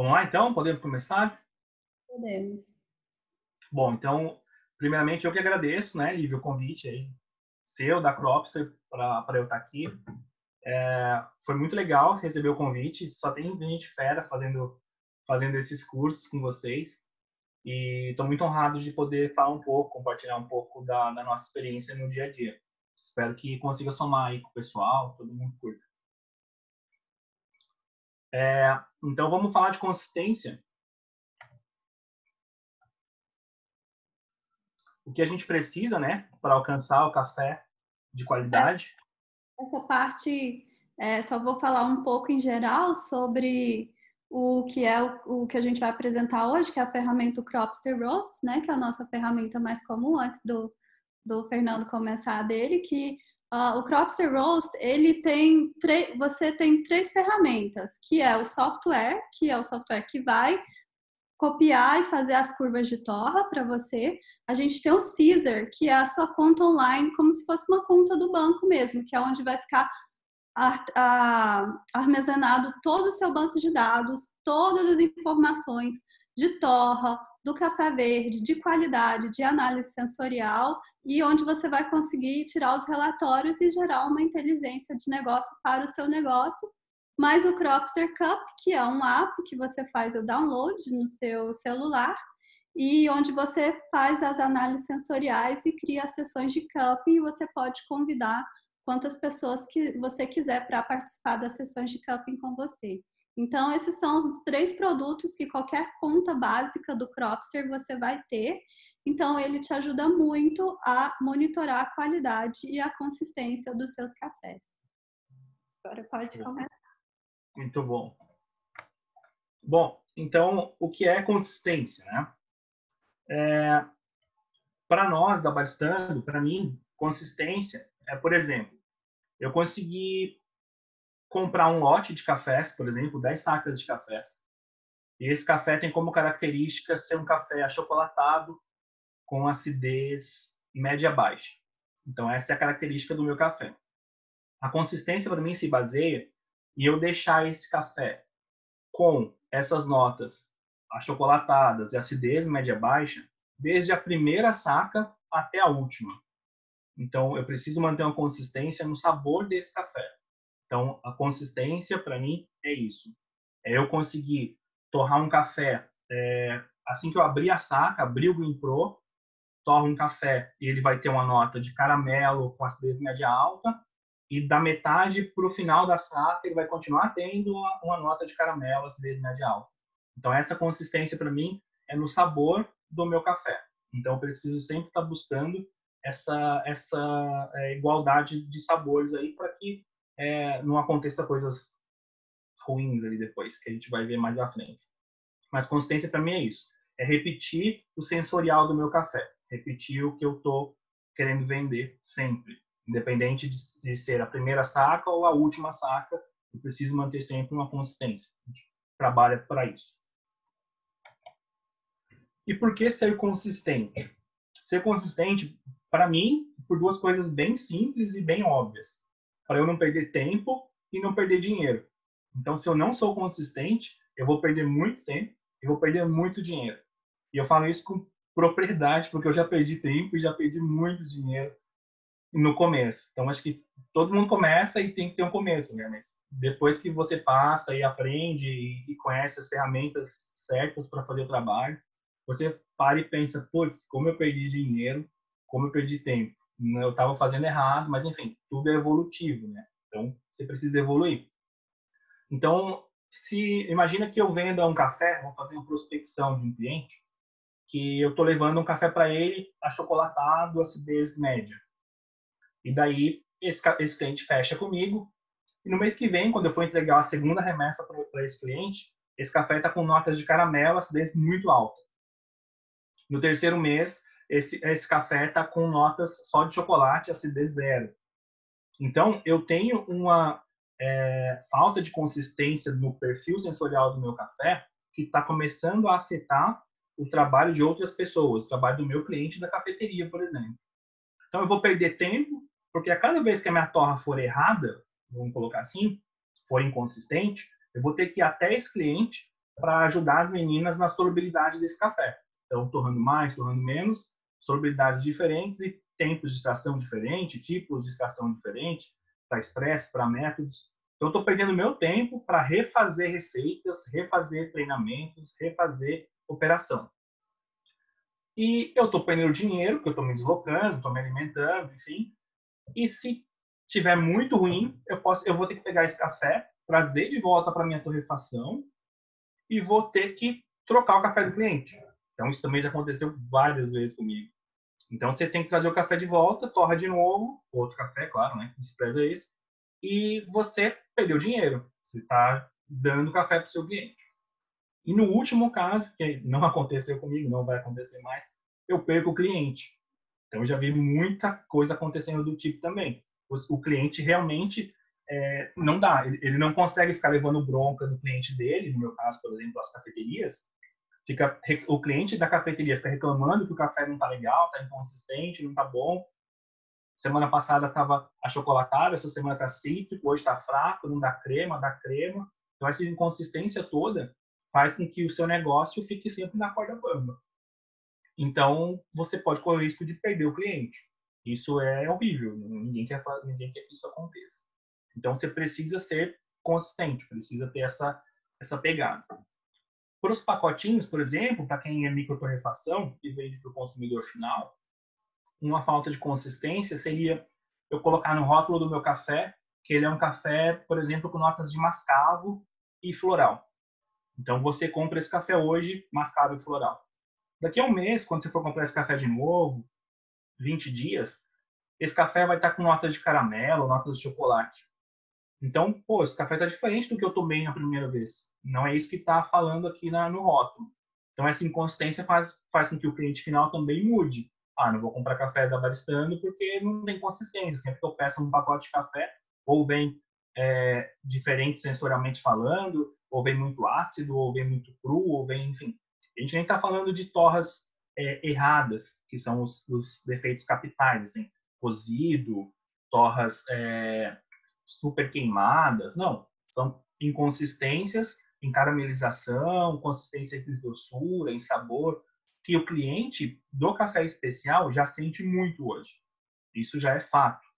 Vamos lá, então? Podemos começar? Podemos. Bom, então, primeiramente, eu que agradeço, né, Lívia, o convite aí, seu, da Cropster, para eu estar aqui. É, foi muito legal receber o convite. Só tem gente fera fazendo, fazendo esses cursos com vocês. E estou muito honrado de poder falar um pouco, compartilhar um pouco da, da, nossa experiência no dia a dia. Espero que consiga somar aí com o pessoal, todo mundo curta. É, então vamos falar de consistência. O que a gente precisa, né, para alcançar o café de qualidade. Essa parte, é, só vou falar um pouco em geral sobre o que é o, o, que a gente vai apresentar hoje, que é a ferramenta Cropster Roast, né, que é a nossa ferramenta mais comum antes do, do Fernando começar dele, que uh, o Cropster Roast, ele tem você tem três ferramentas, que é o software, que é o software que vai copiar e fazer as curvas de torra para você. A gente tem o Caesar, que é a sua conta online, como se fosse uma conta do banco mesmo, que é onde vai ficar armazenado todo o seu banco de dados, todas as informações de torra, do café verde, de qualidade, de análise sensorial e onde você vai conseguir tirar os relatórios e gerar uma inteligência de negócio para o seu negócio. Mais o Cropster Cup, que é um app que você faz o download no seu celular e onde você faz as análises sensoriais e cria sessões de cupping e você pode convidar quantas pessoas que você quiser para participar das sessões de cupping com você. Então, esses são os três produtos que qualquer conta básica do Cropster você vai ter. Então, ele te ajuda muito a monitorar a qualidade e a consistência dos seus cafés. Agora pode Sim. começar. Muito bom. Bom, então, o que é consistência, né? É, para nós da Baristando, para mim, consistência é, por exemplo, eu consegui comprar um lote de cafés, por exemplo, 10 sacas de cafés. E esse café tem como característica ser um café achocolatado com acidez média baixa. Então essa é a característica do meu café. A consistência para mim se baseia em eu deixar esse café com essas notas achocolatadas e acidez média baixa desde a primeira saca até a última. Então, eu preciso manter uma consistência no sabor desse café. Então, a consistência, para mim, é isso. É eu conseguir torrar um café é, assim que eu abrir a saca, abrir o Green Pro, torro um café e ele vai ter uma nota de caramelo com acidez média alta e da metade para o final da saca ele vai continuar tendo uma, uma nota de caramelo, acidez média alta. Então, essa consistência, para mim, é no sabor do meu café. Então, eu preciso sempre estar tá buscando essa, essa é, igualdade de sabores aí para que é, não aconteça coisas ruins ali depois, que a gente vai ver mais à frente. Mas consistência para mim é isso, é repetir o sensorial do meu café, repetir o que eu estou querendo vender sempre, independente de, de ser a primeira saca ou a última saca, eu preciso manter sempre uma consistência. A gente trabalha para isso. E por que ser consistente? Ser consistente para mim, por duas coisas bem simples e bem óbvias. Para eu não perder tempo e não perder dinheiro. Então, se eu não sou consistente, eu vou perder muito tempo e vou perder muito dinheiro. E eu falo isso com propriedade, porque eu já perdi tempo e já perdi muito dinheiro no começo. Então, acho que todo mundo começa e tem que ter um começo, né? Mas depois que você passa e aprende e conhece as ferramentas certas para fazer o trabalho, você para e pensa, putz, como eu perdi dinheiro como eu perdi tempo. Eu estava fazendo errado, mas enfim, tudo é evolutivo, né? Então, você precisa evoluir. Então, se imagina que eu venda um café, vou fazer uma prospecção de um cliente, que eu estou levando um café para ele achocolatado, acidez média. E daí esse, esse cliente fecha comigo. E no mês que vem, quando eu for entregar a segunda remessa para esse cliente, esse café está com notas de caramelo, acidez muito alta. No terceiro mês, esse, esse café está com notas só de chocolate, acidez zero. Então, eu tenho uma é, falta de consistência no perfil sensorial do meu café que está começando a afetar o trabalho de outras pessoas, o trabalho do meu cliente da cafeteria, por exemplo. Então, eu vou perder tempo, porque a cada vez que a minha torra for errada, vamos colocar assim, for inconsistente, eu vou ter que ir até esse cliente para ajudar as meninas na solubilidade desse café. Então, torrando mais, torrando menos, solubilidades diferentes e tempos de extração diferentes, tipos de extração diferentes, para expresso, para métodos. Então, estou perdendo meu tempo para refazer receitas, refazer treinamentos, refazer operação. E eu estou perdendo dinheiro, porque eu estou me deslocando, estou me alimentando, enfim. E se tiver muito ruim, eu, posso, eu vou ter que pegar esse café, trazer de volta para minha torrefação e vou ter que trocar o café do cliente. Então, isso também já aconteceu várias vezes comigo. Então, você tem que trazer o café de volta, torra de novo, outro café, claro, né? Despreza esse. E você perdeu dinheiro. Você está dando café para o seu cliente. E no último caso, que não aconteceu comigo, não vai acontecer mais, eu perco o cliente. Então, eu já vi muita coisa acontecendo do tipo também. O, o cliente realmente é, não dá, ele, ele, não consegue ficar levando bronca do cliente dele, no meu caso, por exemplo, as cafeterias. Fica, o cliente da cafeteria fica reclamando que o café não está legal, está inconsistente, não está bom. Semana passada estava achocolatado, essa semana está cítrico, hoje está fraco, não dá crema, dá crema. Então, essa inconsistência toda faz com que o seu negócio fique sempre na corda bamba. Então, você pode correr o risco de perder o cliente. Isso é horrível, ninguém quer, ninguém quer que isso aconteça. Então, você precisa ser consistente, precisa ter essa, essa pegada. Para os pacotinhos, por exemplo, para quem é microtorrefação e vende para o consumidor final, uma falta de consistência seria eu colocar no rótulo do meu café que ele é um café, por exemplo, com notas de mascavo e floral. Então você compra esse café hoje, mascavo e floral. Daqui a um mês, quando você for comprar esse café de novo, 20 dias, esse café vai estar com notas de caramelo, notas de chocolate. Então, pô, esse café está diferente do que eu tomei na primeira vez. Não é isso que está falando aqui na, no rótulo. Então, essa inconsistência faz, faz com que o cliente final também mude. Ah, não vou comprar café da Baristando porque não tem consistência. Sempre que eu peço um pacote de café, ou vem é, diferente sensorialmente falando, ou vem muito ácido, ou vem muito cru, ou vem, enfim. A gente nem está falando de torras é, erradas, que são os, os, defeitos capitais, assim, cozido, torras é, super queimadas, não. São inconsistências em caramelização, consistência em doçura, em sabor, que o cliente do café especial já sente muito hoje. Isso já é fato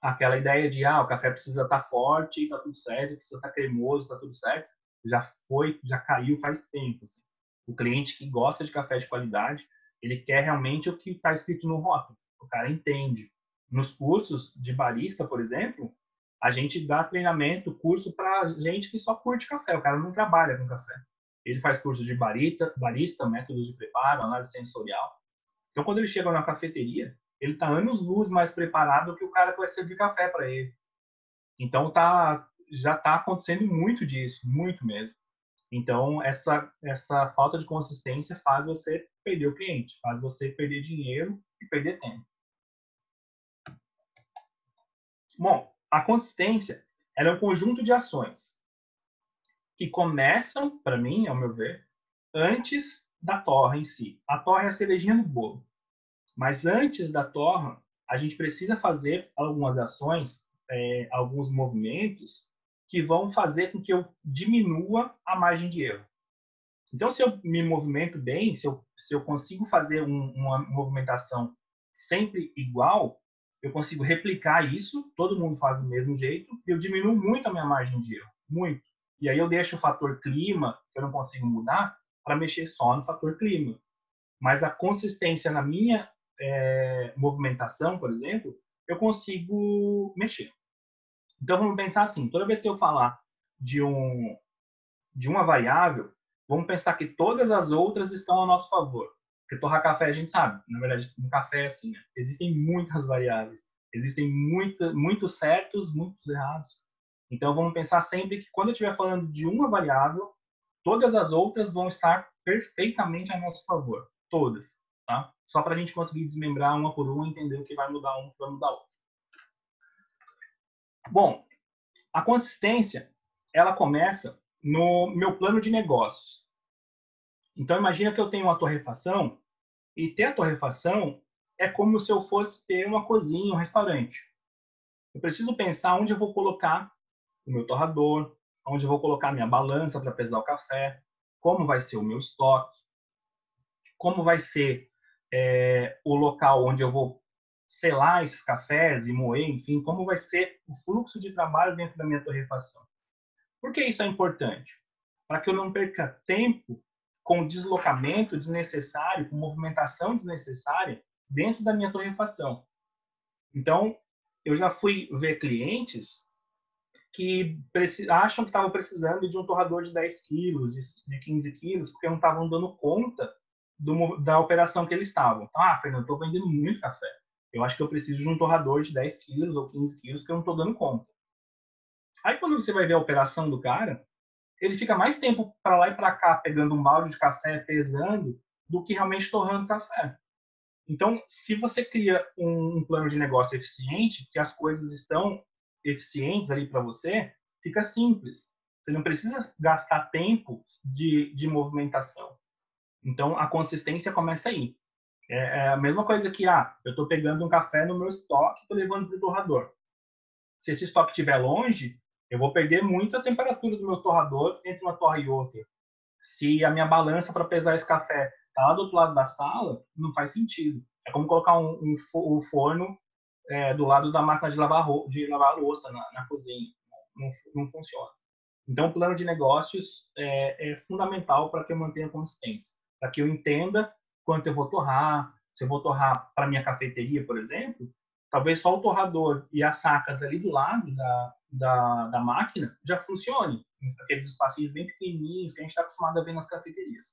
aquela ideia de ah, o café precisa estar tá forte, está tudo certo, precisa estar tá cremoso, está tudo certo, já foi, já caiu faz tempo. Assim. O cliente que gosta de café de qualidade, ele quer realmente o que está escrito no rótulo. O cara entende. Nos cursos de barista, por exemplo, a gente dá treinamento, curso para gente que só curte café. O cara não trabalha com café. Ele faz curso de barista, barista, métodos de preparo, análise sensorial. Então, quando ele chega na cafeteria, ele está anos luz mais preparado que o cara que vai servir café para ele. Então tá, já está acontecendo muito disso, muito mesmo. Então essa essa falta de consistência faz você perder o cliente, faz você perder dinheiro e perder tempo. Bom, a consistência é um conjunto de ações que começam, para mim, ao meu ver, antes da torre em si. A torre é a cerejinha do bolo. Mas antes da torre, a gente precisa fazer algumas ações, é, alguns movimentos que vão fazer com que eu diminua a margem de erro. Então, se eu me movimento bem, se eu, se eu consigo fazer um, uma movimentação sempre igual, eu consigo replicar isso, todo mundo faz do mesmo jeito, e eu diminuo muito a minha margem de erro, muito. E aí eu deixo o fator clima, que eu não consigo mudar, para mexer só no fator clima. Mas a consistência na minha é, movimentação, por exemplo, eu consigo mexer. Então vamos pensar assim: toda vez que eu falar de um de uma variável, vamos pensar que todas as outras estão a nosso favor. Porque torrar café a gente sabe, na verdade, no café é assim, né? existem muitas variáveis, existem muita, muitos certos, muitos errados. Então vamos pensar sempre que quando eu estiver falando de uma variável, todas as outras vão estar perfeitamente a nosso favor, todas tá? Só para a gente conseguir desmembrar uma por uma entender o que vai mudar um, para mudar outro. Bom, a consistência, ela começa no meu plano de negócios. Então, imagina que eu tenho uma torrefação e ter a torrefação é como se eu fosse ter uma cozinha, um restaurante. Eu preciso pensar onde eu vou colocar o meu torrador, onde eu vou colocar minha balança para pesar o café, como vai ser o meu estoque, como vai ser é, o local onde eu vou selar esses cafés e moer, enfim, como vai ser o fluxo de trabalho dentro da minha torrefação. Por que isso é importante? Para que eu não perca tempo com deslocamento desnecessário, com movimentação desnecessária dentro da minha torrefação. Então, eu já fui ver clientes que acham que estavam precisando de um torrador de 10 quilos, de 15 quilos, porque não estavam dando conta do, da operação que eles estavam. Então, ah, Fernando, estou vendendo muito café. Eu acho que eu preciso de um torrador de 10 quilos ou 15 quilos, que eu não estou dando conta. Aí, quando você vai ver a operação do cara, ele fica mais tempo para lá e para cá pegando um balde de café, pesando, do que realmente torrando café. Então, se você cria um, plano de negócio eficiente, que as coisas estão eficientes ali para você, fica simples. Você não precisa gastar tempo de, de movimentação. Então, a consistência começa aí. É, é a mesma coisa que, ah, eu estou pegando um café no meu estoque e estou levando para o torrador. Se esse estoque estiver longe, eu vou perder muito a temperatura do meu torrador entre uma torre e outra. Se a minha balança para pesar esse café está lá do outro lado da sala, não faz sentido. É como colocar um, um, um forno é, do lado da máquina de lavar, de lavar louça na, na cozinha. Não, não, funciona. Então, o plano de negócios é, é fundamental para que eu mantenha a consistência. Para que eu entenda quanto eu vou torrar, se eu vou torrar para minha cafeteria, por exemplo, talvez só o torrador e as sacas ali do lado da, da, da máquina já funcione. Aqueles espacinhos bem pequenininhos que a gente está acostumado a ver nas cafeterias.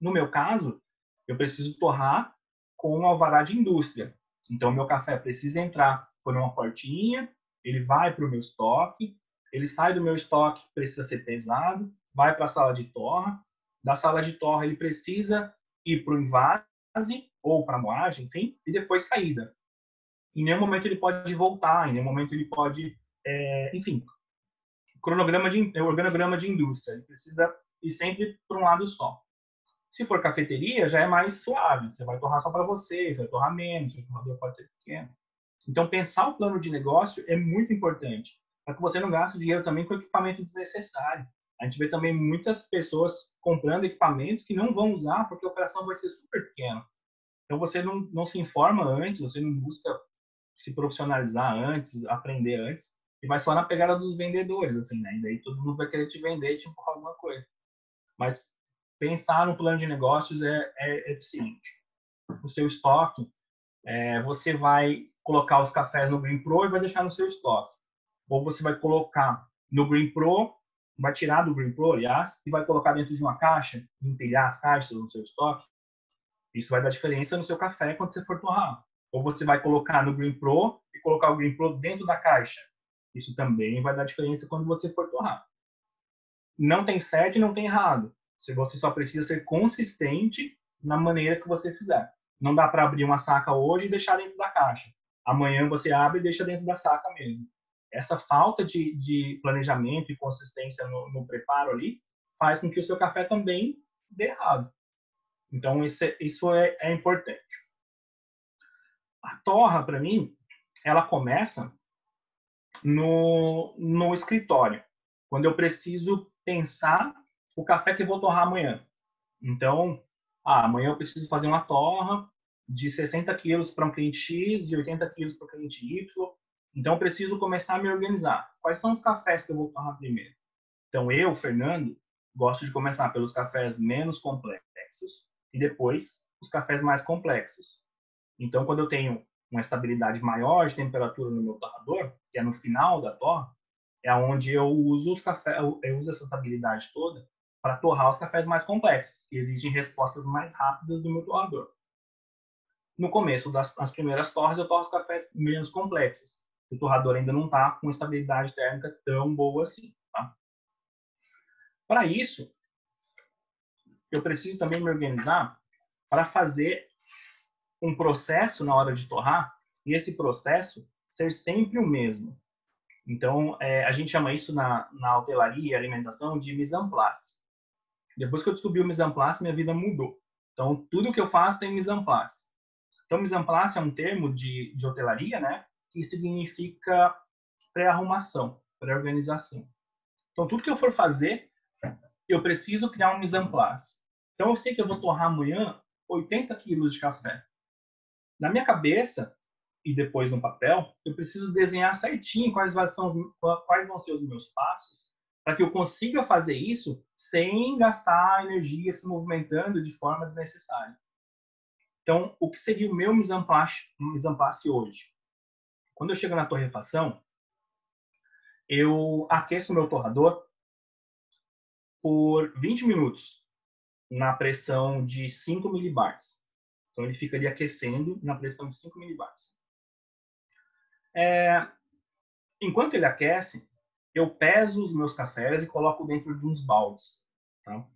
No meu caso, eu preciso torrar com um alvará de indústria. Então, meu café precisa entrar por uma portinha, ele vai para o meu estoque, ele sai do meu estoque, precisa ser pesado, vai para a sala de torra, da sala de torra ele precisa ir para o invase ou para a moagem, enfim, e depois saída. Em nenhum momento ele pode voltar, em nenhum momento ele pode, é, enfim, cronograma de organograma de indústria, ele precisa ir sempre para um lado só. Se for cafeteria, já é mais suave. Você vai torrar só para você, você vai torrar menos, o torrador pode ser pequeno. Então, pensar o plano de negócio é muito importante, para que você não gaste dinheiro também com equipamento desnecessário. A gente vê também muitas pessoas comprando equipamentos que não vão usar porque a operação vai ser super pequena. Então, você não, não se informa antes, você não busca se profissionalizar antes, aprender antes, e vai só na pegada dos vendedores, assim, né? E daí todo mundo vai querer te vender e te empurrar alguma coisa. Mas pensar no plano de negócios é, é eficiente. O seu estoque, é, você vai colocar os cafés no Green Pro e vai deixar no seu estoque. Ou você vai colocar no Green Pro, vai tirar do Green Pro, aliás, e vai colocar dentro de uma caixa, empilhar as caixas no seu estoque. Isso vai dar diferença no seu café quando você for torrar. Ou você vai colocar no Green Pro e colocar o Green Pro dentro da caixa. Isso também vai dar diferença quando você for torrar. Não tem certo e não tem errado. Você só precisa ser consistente na maneira que você fizer. Não dá para abrir uma saca hoje e deixar dentro da caixa. Amanhã você abre e deixa dentro da saca mesmo. Essa falta de, de planejamento e consistência no, no, preparo ali faz com que o seu café também dê errado. Então, isso, é, isso é, é importante. A torra, para mim, ela começa no, no escritório, quando eu preciso pensar o café que vou torrar amanhã. Então, ah, amanhã eu preciso fazer uma torra de 60 quilos para um cliente X, de 80 quilos para o cliente Y. Então, preciso começar a me organizar. Quais são os cafés que eu vou torrar primeiro? Então, eu, Fernando, gosto de começar pelos cafés menos complexos e depois os cafés mais complexos. Então, quando eu tenho uma estabilidade maior de temperatura no meu torrador, que é no final da torra, é onde eu uso os cafés, eu uso essa estabilidade toda para torrar os cafés mais complexos, que exigem respostas mais rápidas do meu torrador. No começo das primeiras torres, eu torro os cafés menos complexos. O torrador ainda não está com estabilidade térmica tão boa assim. Tá? Para isso, eu preciso também me organizar para fazer um processo na hora de torrar e esse processo ser sempre o mesmo. Então, é, a gente chama isso na, na hotelaria e alimentação de mise en place. Depois que eu descobri o mise en place, minha vida mudou. Então, tudo que eu faço tem mise en place. Então, mise en place é um termo de, de hotelaria, né? Que significa pré-arrumação, pré-organização. Então, tudo que eu for fazer eu preciso criar um mise en place. Então, eu sei que eu vou torrar amanhã 80 quilos de café. Na minha cabeça, e depois no papel, eu preciso desenhar certinho quais, são, quais vão ser os meus passos para que eu consiga fazer isso sem gastar energia se movimentando de forma desnecessária. Então, o que seria o meu mise en place, mise en place hoje? Quando eu chego na torrefação, eu aqueço meu torrador por 20 minutos na pressão de 5 milibars. Então, ele fica ali aquecendo na pressão de 5 milibars. É, enquanto ele aquece, eu peso os meus cafés e coloco dentro de uns baldes. Tá?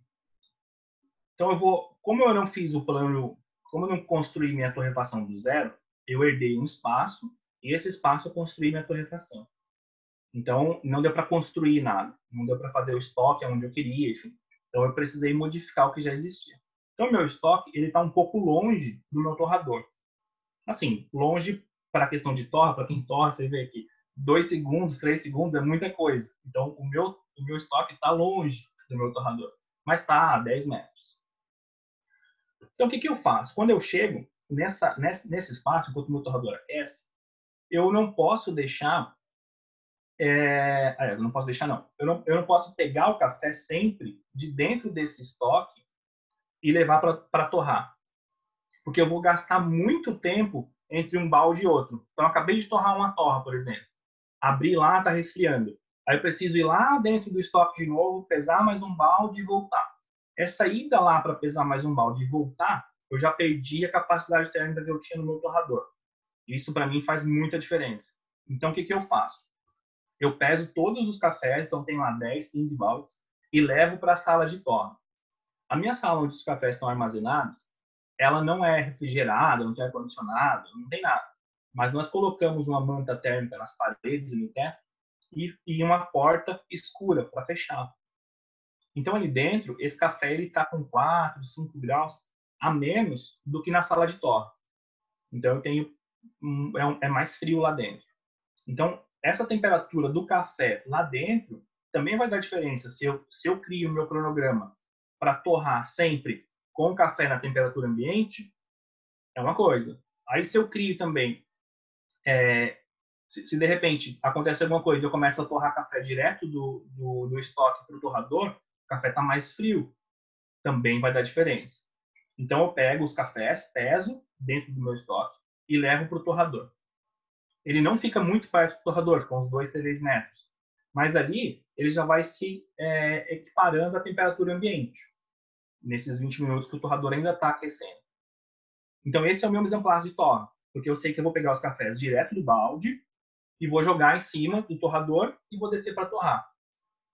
Então, eu vou, como eu não fiz o plano, como eu não construí minha torrefação do zero, eu herdei um espaço e esse espaço eu construí minha torrefação. Então, não deu para construir nada, não deu para fazer o estoque onde eu queria, enfim. Então, eu precisei modificar o que já existia. Então, meu estoque ele está um pouco longe do meu torrador. Assim, longe para a questão de torra, para quem torra, você vê que dois segundos, três segundos é muita coisa. Então, o meu, o meu estoque está longe do meu torrador, mas está a 10 metros. Então, o que, que eu faço? Quando eu chego nessa, nesse, nesse espaço, enquanto o meu torrador aquece, eu não posso deixar é, aliás, eu não posso deixar não. Eu, não. eu não posso pegar o café sempre de dentro desse estoque e levar para torrar. Porque eu vou gastar muito tempo entre um balde e outro. Então, acabei de torrar uma torra, por exemplo. Abri lá, está resfriando. Aí eu preciso ir lá dentro do estoque de novo, pesar mais um balde e voltar. Essa ida lá para pesar mais um balde e voltar, eu já perdi a capacidade térmica que eu tinha no meu torrador. Isso para mim faz muita diferença. Então, o que, que eu faço? eu peso todos os cafés, então tem lá 10, 15 baldes, e levo para a sala de torre. A minha sala onde os cafés estão armazenados, ela não é refrigerada, não tem ar-condicionado, não tem nada. Mas nós colocamos uma manta térmica nas paredes e no teto e, e uma porta escura para fechar. Então, ali dentro, esse café está com 4, 5 graus a menos do que na sala de torre. Então, eu tenho é, é mais frio lá dentro. Então, essa temperatura do café lá dentro também vai dar diferença. Se eu, se eu crio o meu cronograma para torrar sempre com o café na temperatura ambiente, é uma coisa. Aí se eu crio também, é, se, se, de repente acontece alguma coisa eu começo a torrar café direto do, do, do estoque para o torrador, o café está mais frio, também vai dar diferença. Então eu pego os cafés, peso dentro do meu estoque e levo para o torrador ele não fica muito perto do torrador, fica uns 2, 3 metros. Mas ali, ele já vai se é, equiparando à temperatura ambiente, nesses 20 minutos que o torrador ainda está aquecendo. Então, esse é o meu exemplar de torre, porque eu sei que eu vou pegar os cafés direto do balde e vou jogar em cima do torrador e vou descer para torrar.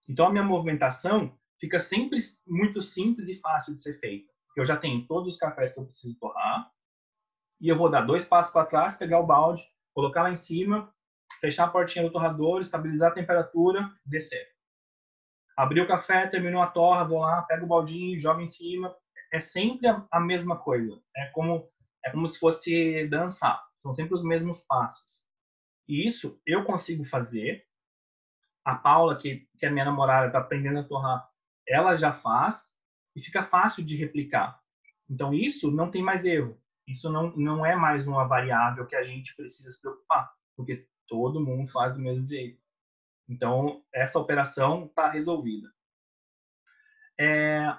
Então, a minha movimentação fica sempre muito simples e fácil de ser feita. Eu já tenho todos os cafés que eu preciso torrar e eu vou dar dois passos para trás, pegar o balde colocar lá em cima, fechar a portinha do torrador, estabilizar a temperatura, descer. Abrir o café, terminou a torra, vou lá, pego o baldinho, jogo em cima. É sempre a, mesma coisa. É como é como se fosse dançar. São sempre os mesmos passos. E isso eu consigo fazer. A Paula, que, que é minha namorada, está aprendendo a torrar, ela já faz e fica fácil de replicar. Então isso não tem mais erro isso não, não é mais uma variável que a gente precisa se preocupar, porque todo mundo faz do mesmo jeito. Então, essa operação está resolvida. É,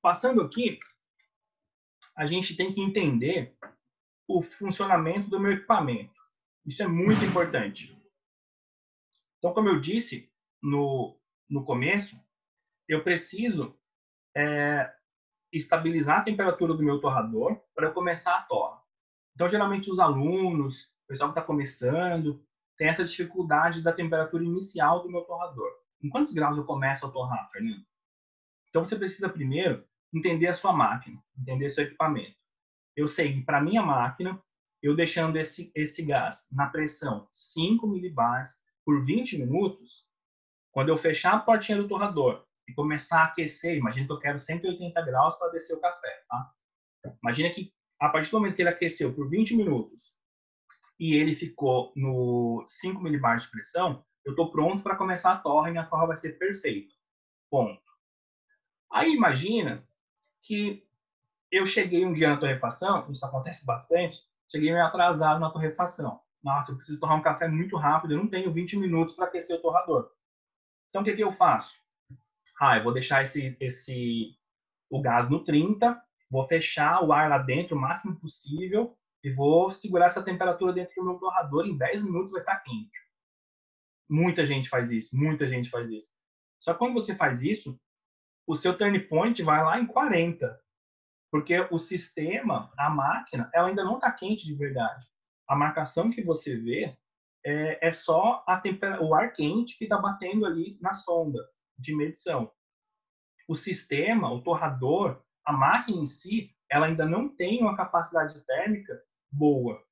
passando aqui, a gente tem que entender o funcionamento do meu equipamento. Isso é muito importante. Então, como eu disse no, no começo, eu preciso é, estabilizar a temperatura do meu torrador para começar a torra. Então, geralmente, os alunos, o pessoal que está começando, tem essa dificuldade da temperatura inicial do meu torrador. Em quantos graus eu começo a torrar, Fernando? Então, você precisa primeiro entender a sua máquina, entender seu equipamento. Eu sei que para minha máquina, eu deixando esse, esse gás na pressão 5 milibars por 20 minutos, quando eu fechar a portinha do torrador e começar a aquecer, imagina que eu quero 180 graus para descer o café, tá? Imagina que a partir do momento que ele aqueceu por 20 minutos e ele ficou no 5 milibar de pressão, eu estou pronto para começar a torre e a torre vai ser perfeita. Ponto. Aí imagina que eu cheguei um dia na torrefação, isso acontece bastante, cheguei meio atrasado na torrefação. Nossa, eu preciso torrar um café muito rápido, eu não tenho 20 minutos para aquecer o torrador. Então, o que, que eu faço? Ah, eu vou deixar esse, esse, o gás no 30, vou fechar o ar lá dentro o máximo possível e vou segurar essa temperatura dentro do meu torrador. Em 10 minutos vai estar quente. Muita gente faz isso, muita gente faz isso. Só que quando você faz isso, o seu turn point vai lá em 40. Porque o sistema, a máquina, ela ainda não está quente de verdade. A marcação que você vê é, é só o ar quente que está batendo ali na sonda de medição. O sistema, o torrador, a máquina em si, ela ainda não tem uma capacidade térmica boa.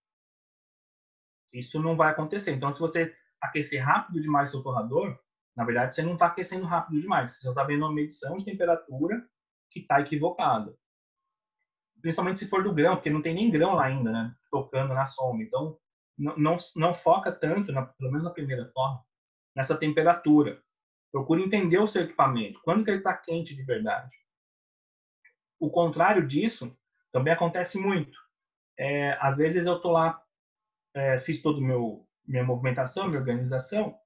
Isso não vai acontecer. Então, se você aquecer rápido demais seu torrador, na verdade, você não está aquecendo rápido demais. Você está vendo uma medição de temperatura que está equivocada. Principalmente se for do grão, porque não tem nem grão lá ainda, né? Tocando na sombra. Então, não, não, não foca tanto, na, pelo menos na primeira torre, nessa temperatura. Procure entender o seu equipamento. Quando que ele está quente de verdade? O contrário disso também acontece muito. É, às vezes eu tô lá, é, fiz meu minha movimentação, minha organização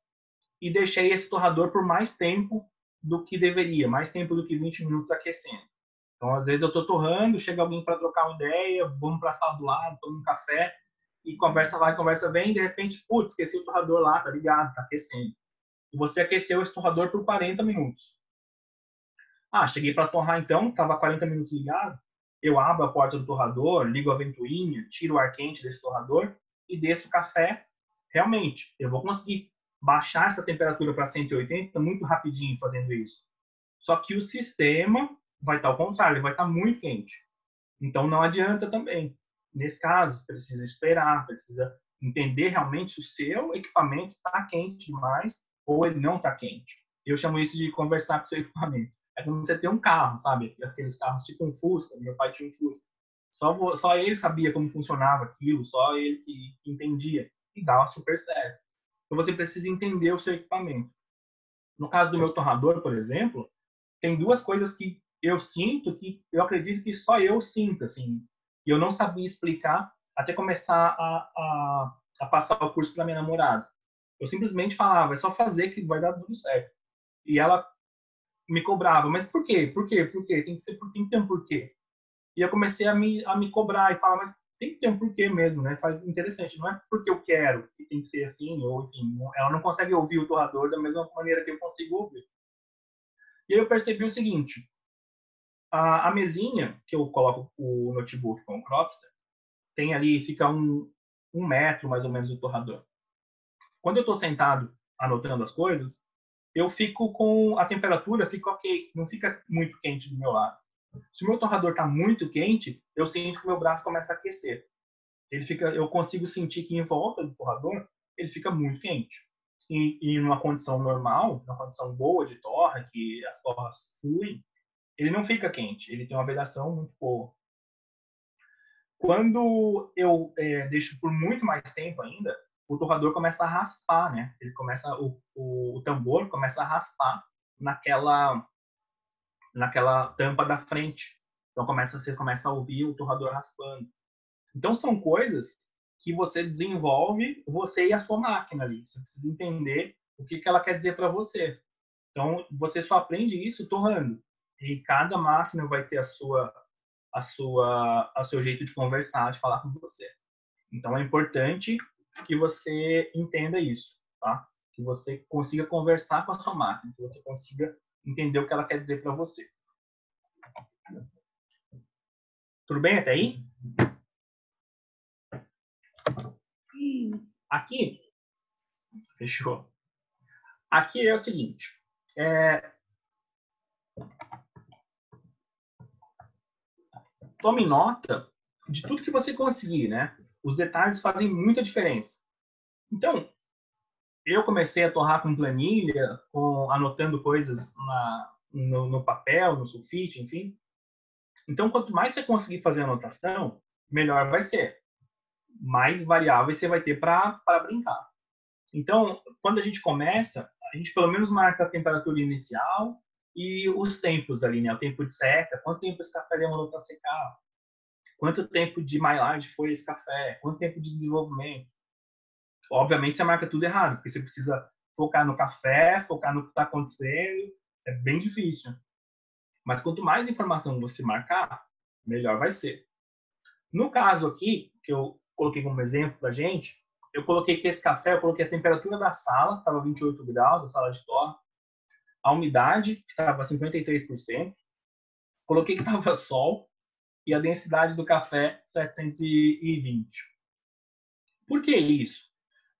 e deixei esse torrador por mais tempo do que deveria, mais tempo do que 20 minutos aquecendo. Então, às vezes eu estou torrando, chega alguém para trocar uma ideia, vamos para a sala do lado, tomo um café e conversa vai, conversa vem, e de repente, putz, esqueci o torrador lá, tá ligado, tá aquecendo. E você aqueceu esse torrador por 40 minutos. Ah, cheguei para torrar então, estava 40 minutos ligado. Eu abro a porta do torrador, ligo a ventoinha, tiro o ar quente desse torrador e desço o café. Realmente, eu vou conseguir baixar essa temperatura para 180 muito rapidinho fazendo isso. Só que o sistema vai estar ao contrário, vai estar muito quente. Então não adianta também. Nesse caso, precisa esperar, precisa entender realmente se o seu equipamento está quente demais ou ele não está quente. Eu chamo isso de conversar com o seu equipamento. É como você ter um carro, sabe? Aqueles carros tipo um Fusca. Meu pai tinha um Fusca. Só, só ele sabia como funcionava aquilo, só ele que entendia. E dava super certo. Então você precisa entender o seu equipamento. No caso do meu torrador, por exemplo, tem duas coisas que eu sinto que eu acredito que só eu sinto, assim. E eu não sabia explicar até começar a, a, a passar o curso para minha namorada. Eu simplesmente falava, é só fazer que vai dar tudo certo. E ela me cobrava, mas por quê? Por quê? Por quê? Tem que, ser, tem que ter um. E eu comecei a me, a me cobrar e falar, mas tem que ter um porquê mesmo, né? Faz interessante, não é porque eu quero que tem que ser assim, ou enfim, ela não consegue ouvir o torrador da mesma maneira que eu consigo ouvir. E aí eu percebi o seguinte, a, a mesinha que eu coloco o notebook com o Cropster, tem ali, fica um, um metro mais ou menos do torrador. Quando eu estou sentado anotando as coisas, eu fico com a temperatura, fica ok, não fica muito quente do meu lado. Se o meu torrador está muito quente, eu sinto que meu braço começa a aquecer. Ele fica, eu consigo sentir que em volta do torrador ele fica muito quente. E, e numa condição normal, numa condição boa de torra, que as torras fluem, ele não fica quente. Ele tem uma vedação muito boa. Quando eu é, deixo por muito mais tempo ainda, o torrador começa a raspar, né? Ele começa o, o, o tambor começa a raspar naquela naquela tampa da frente. Então começa você começa a ouvir o torrador raspando. Então são coisas que você desenvolve você e a sua máquina ali. Você precisa entender o que, que ela quer dizer para você. Então você só aprende isso torrando. E cada máquina vai ter a sua a sua a seu jeito de conversar, de falar com você. Então é importante que você entenda isso, tá? Que você consiga conversar com a sua máquina, que você consiga entender o que ela quer dizer para você. Tudo bem até aí? Aqui, fechou. Aqui é o seguinte, é... tome nota de tudo que você conseguir, né? Os detalhes fazem muita diferença. Então, eu comecei a torrar com planilha, com, anotando coisas na, no, no, papel, no sulfite, enfim. Então, quanto mais você conseguir fazer anotação, melhor vai ser. Mais variáveis você vai ter para brincar. Então, quando a gente começa, a gente pelo menos marca a temperatura inicial, e os tempos ali, né? O tempo de seca, quanto tempo esse café demorou para secar, quanto tempo de maillage foi esse café, quanto tempo de desenvolvimento. Obviamente você marca tudo errado, porque você precisa focar no café, focar no que está acontecendo, é bem difícil. Mas quanto mais informação você marcar, melhor vai ser. No caso aqui, que eu coloquei como exemplo para gente, eu coloquei que esse café, eu coloquei a temperatura da sala, estava 28 graus, a sala de torre, a umidade, que estava 53%, coloquei que estava sol, e a densidade do café 720. Por que isso?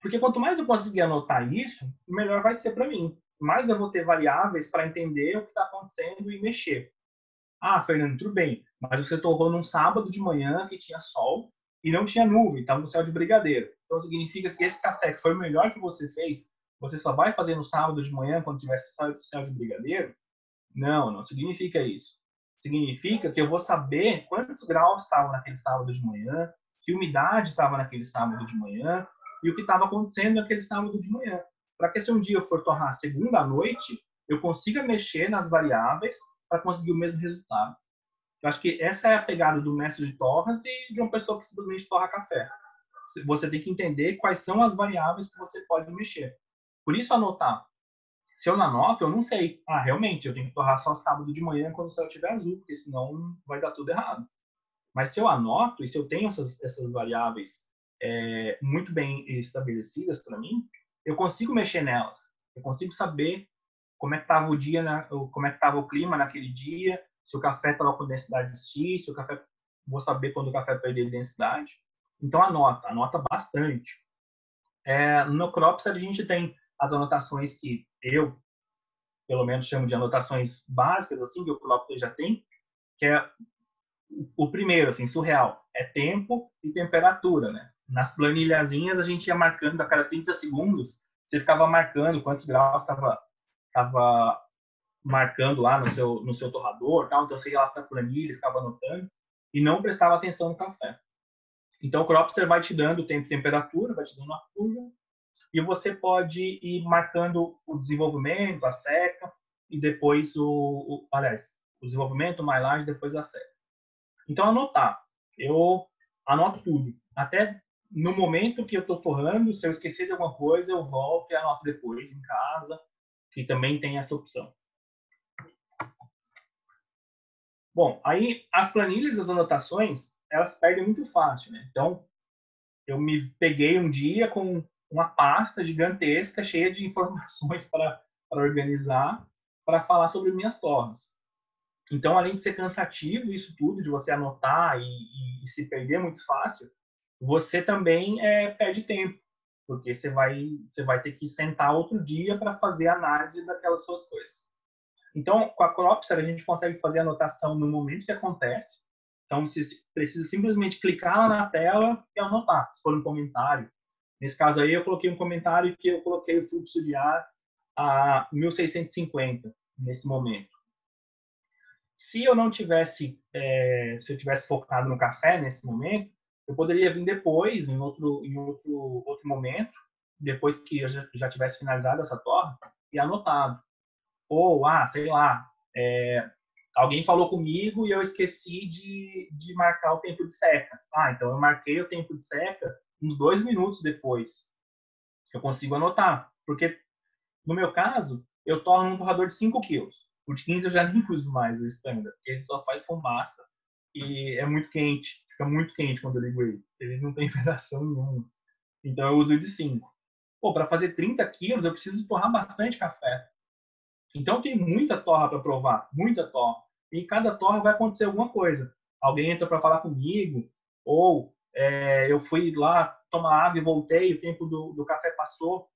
Porque quanto mais eu conseguir anotar isso, melhor vai ser para mim. Mais eu vou ter variáveis para entender o que está acontecendo e mexer. Ah, Fernando, tudo bem, mas você torrou num sábado de manhã que tinha sol e não tinha nuvem, estava no céu de brigadeiro. Então significa que esse café que foi o melhor que você fez, você só vai fazer no sábado de manhã quando tiver céu de brigadeiro? Não, não significa isso. Significa que eu vou saber quantos graus estavam naquele sábado de manhã, que umidade estava naquele sábado de manhã e o que estava acontecendo naquele sábado de manhã. Para que se um dia eu for torrar segunda noite, eu consiga mexer nas variáveis para conseguir o mesmo resultado. Eu acho que essa é a pegada do mestre de torras e de uma pessoa que simplesmente torra café. Você tem que entender quais são as variáveis que você pode mexer. Por isso, anotar. Se eu não anoto, eu não sei. Ah, realmente, eu tenho que torrar só sábado de manhã quando o céu estiver azul, porque senão vai dar tudo errado. Mas se eu anoto e se eu tenho essas, essas variáveis é, muito bem estabelecidas para mim, eu consigo mexer nelas. Eu consigo saber como é que estava o dia, na, como é que estava o clima naquele dia, se o café estava com densidade X, se o café, vou saber quando o café perder densidade. Então anota, anota bastante. É, no Cropster a gente tem as anotações que eu, pelo menos, chamo de anotações básicas, assim, que o Cropster já tem, que é o primeiro, assim, surreal, é tempo e temperatura, né? Nas planilhazinhas a gente ia marcando a cada 30 segundos, você ficava marcando quantos graus estava tava marcando lá no seu no seu torrador, tal, então você ia lá para a planilha, ficava anotando e não prestava atenção no café. Então o Cropster vai te dando tempo e temperatura, vai te dando a curva e você pode ir marcando o desenvolvimento, a seca e depois o, o aliás, o desenvolvimento, mailagem, depois a seca. Então anotar, eu anoto tudo, até no momento que eu estou torrando, se eu esquecer de alguma coisa, eu volto e anoto depois em casa, que também tem essa opção. Bom, aí as planilhas, as anotações, elas perdem muito fácil, né? Então, eu me peguei um dia com uma pasta gigantesca cheia de informações para, organizar, para falar sobre minhas torres. Então, além de ser cansativo isso tudo, de você anotar e, e, e se perder muito fácil, você também é, perde tempo, porque você vai, você vai ter que sentar outro dia para fazer análise daquelas suas coisas. Então, com a Cropster, a gente consegue fazer anotação no momento que acontece. Então, você precisa simplesmente clicar na tela e anotar, se for um comentário. Nesse caso aí, eu coloquei um comentário que eu coloquei o fluxo de ar a 1650 nesse momento. Se eu não tivesse, é, se eu tivesse focado no café nesse momento, eu poderia vir depois, em outro, em outro, outro momento, depois que eu já, já tivesse finalizado essa torre, e anotado. Ou, ah, sei lá, é, alguém falou comigo e eu esqueci de, de marcar o tempo de seca. Ah, então eu marquei o tempo de seca uns dois minutos depois. Eu consigo anotar. Porque, no meu caso, eu torno um torrador de 5 quilos. O de 15 eu já nem uso mais o standard, porque ele só faz fumaça e é muito quente. Fica muito quente quando eu ligo ele. Ele não tem vedação nenhuma. Então eu uso o de 5. Pô, para fazer 30 quilos eu preciso torrar bastante café. Então tem muita torra para provar, muita torra. E em cada torra vai acontecer alguma coisa. Alguém entra para falar comigo, ou é, eu fui lá tomar água e voltei, o tempo do, do café passou,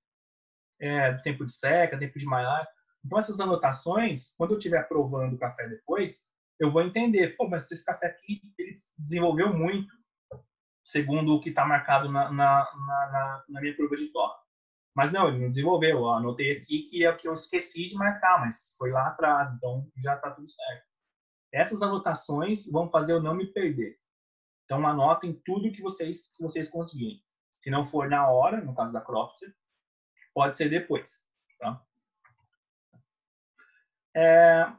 é, do tempo de seca, tempo de maiar. Então essas anotações, quando eu estiver provando o café depois, eu vou entender, pô, mas esse café aqui ele desenvolveu muito, segundo o que está marcado na, na, na, na minha curva de torra. Mas não, ele não desenvolveu. Eu anotei aqui que é o que eu esqueci de marcar, mas foi lá atrás, então já está tudo certo. Essas anotações vão fazer eu não me perder. Então anotem tudo que vocês que vocês conseguirem. Se não for na hora, no caso da Cropster, pode ser depois, tá? é,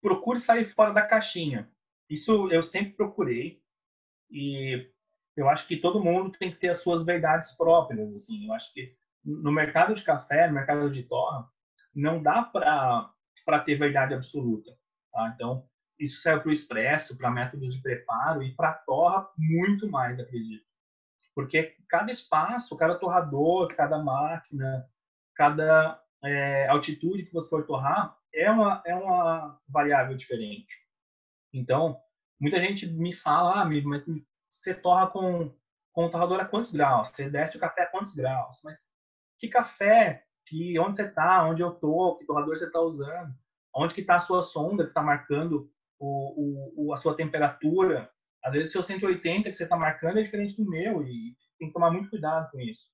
procure sair fora da caixinha. Isso eu sempre procurei e eu acho que todo mundo tem que ter as suas verdades próprias. Assim, eu acho que no mercado de café, no mercado de torra, não dá para ter verdade absoluta. Tá? Então, isso serve para o expresso, para métodos de preparo e para torra muito mais, acredito. Porque cada espaço, cada torrador, cada máquina, cada é, altitude que você for torrar é uma, é uma variável diferente. Então, muita gente me fala, ah, amigo, mas você torra com, com o torrador a quantos graus? Você desce o café a quantos graus? Mas que café? Que, onde você está? Onde eu tô? Que torrador você está usando? Onde que está a sua sonda que está marcando o, o, a sua temperatura? Às vezes, seu 180 que você está marcando é diferente do meu e tem que tomar muito cuidado com isso.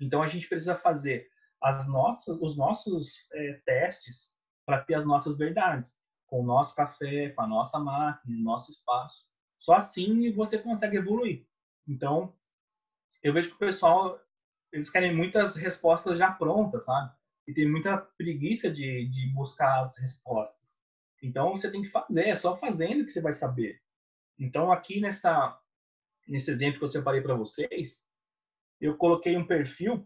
Então, a gente precisa fazer as nossas, os nossos é, testes para ter as nossas verdades, com o nosso café, com a nossa máquina, o nosso espaço. Só assim você consegue evoluir. Então, eu vejo que o pessoal, eles querem muitas respostas já prontas, sabe? E tem muita preguiça de, de buscar as respostas. Então, você tem que fazer, é só fazendo que você vai saber. Então, aqui nessa, nesse exemplo que eu separei para vocês, eu coloquei um perfil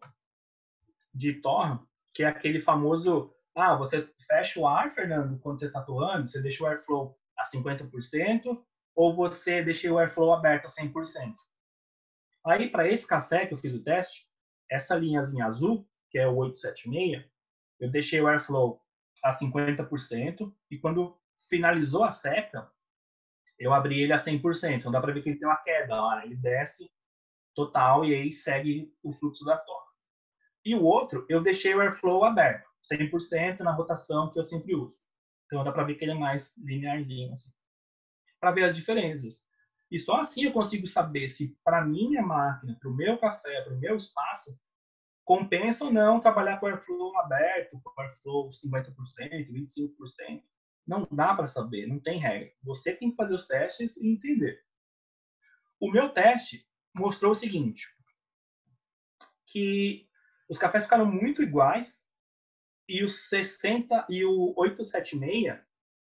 de torre, que é aquele famoso ah, você fecha o ar, Fernando, quando você está atuando, você deixa o airflow a 50% ou você deixa o airflow aberto a 100%. Aí, para esse café que eu fiz o teste, essa linhazinha azul, que é o 876, eu deixei o airflow a 50% e quando finalizou a seca, eu abri ele a 100%. Então dá para ver que ele tem uma queda né? ele desce total e aí segue o fluxo da torre. E o outro, eu deixei o airflow aberto. 100% na rotação que eu sempre uso. Então dá para ver que ele é mais linearzinho, assim. Para ver as diferenças. E só assim eu consigo saber se para minha máquina, para o meu café, para o meu espaço, compensa ou não trabalhar com airflow aberto, com airflow 50%, 25%. Não dá para saber, não tem regra. Você tem que fazer os testes e entender. O meu teste mostrou o seguinte, que os cafés ficaram muito iguais e o 60 e o 876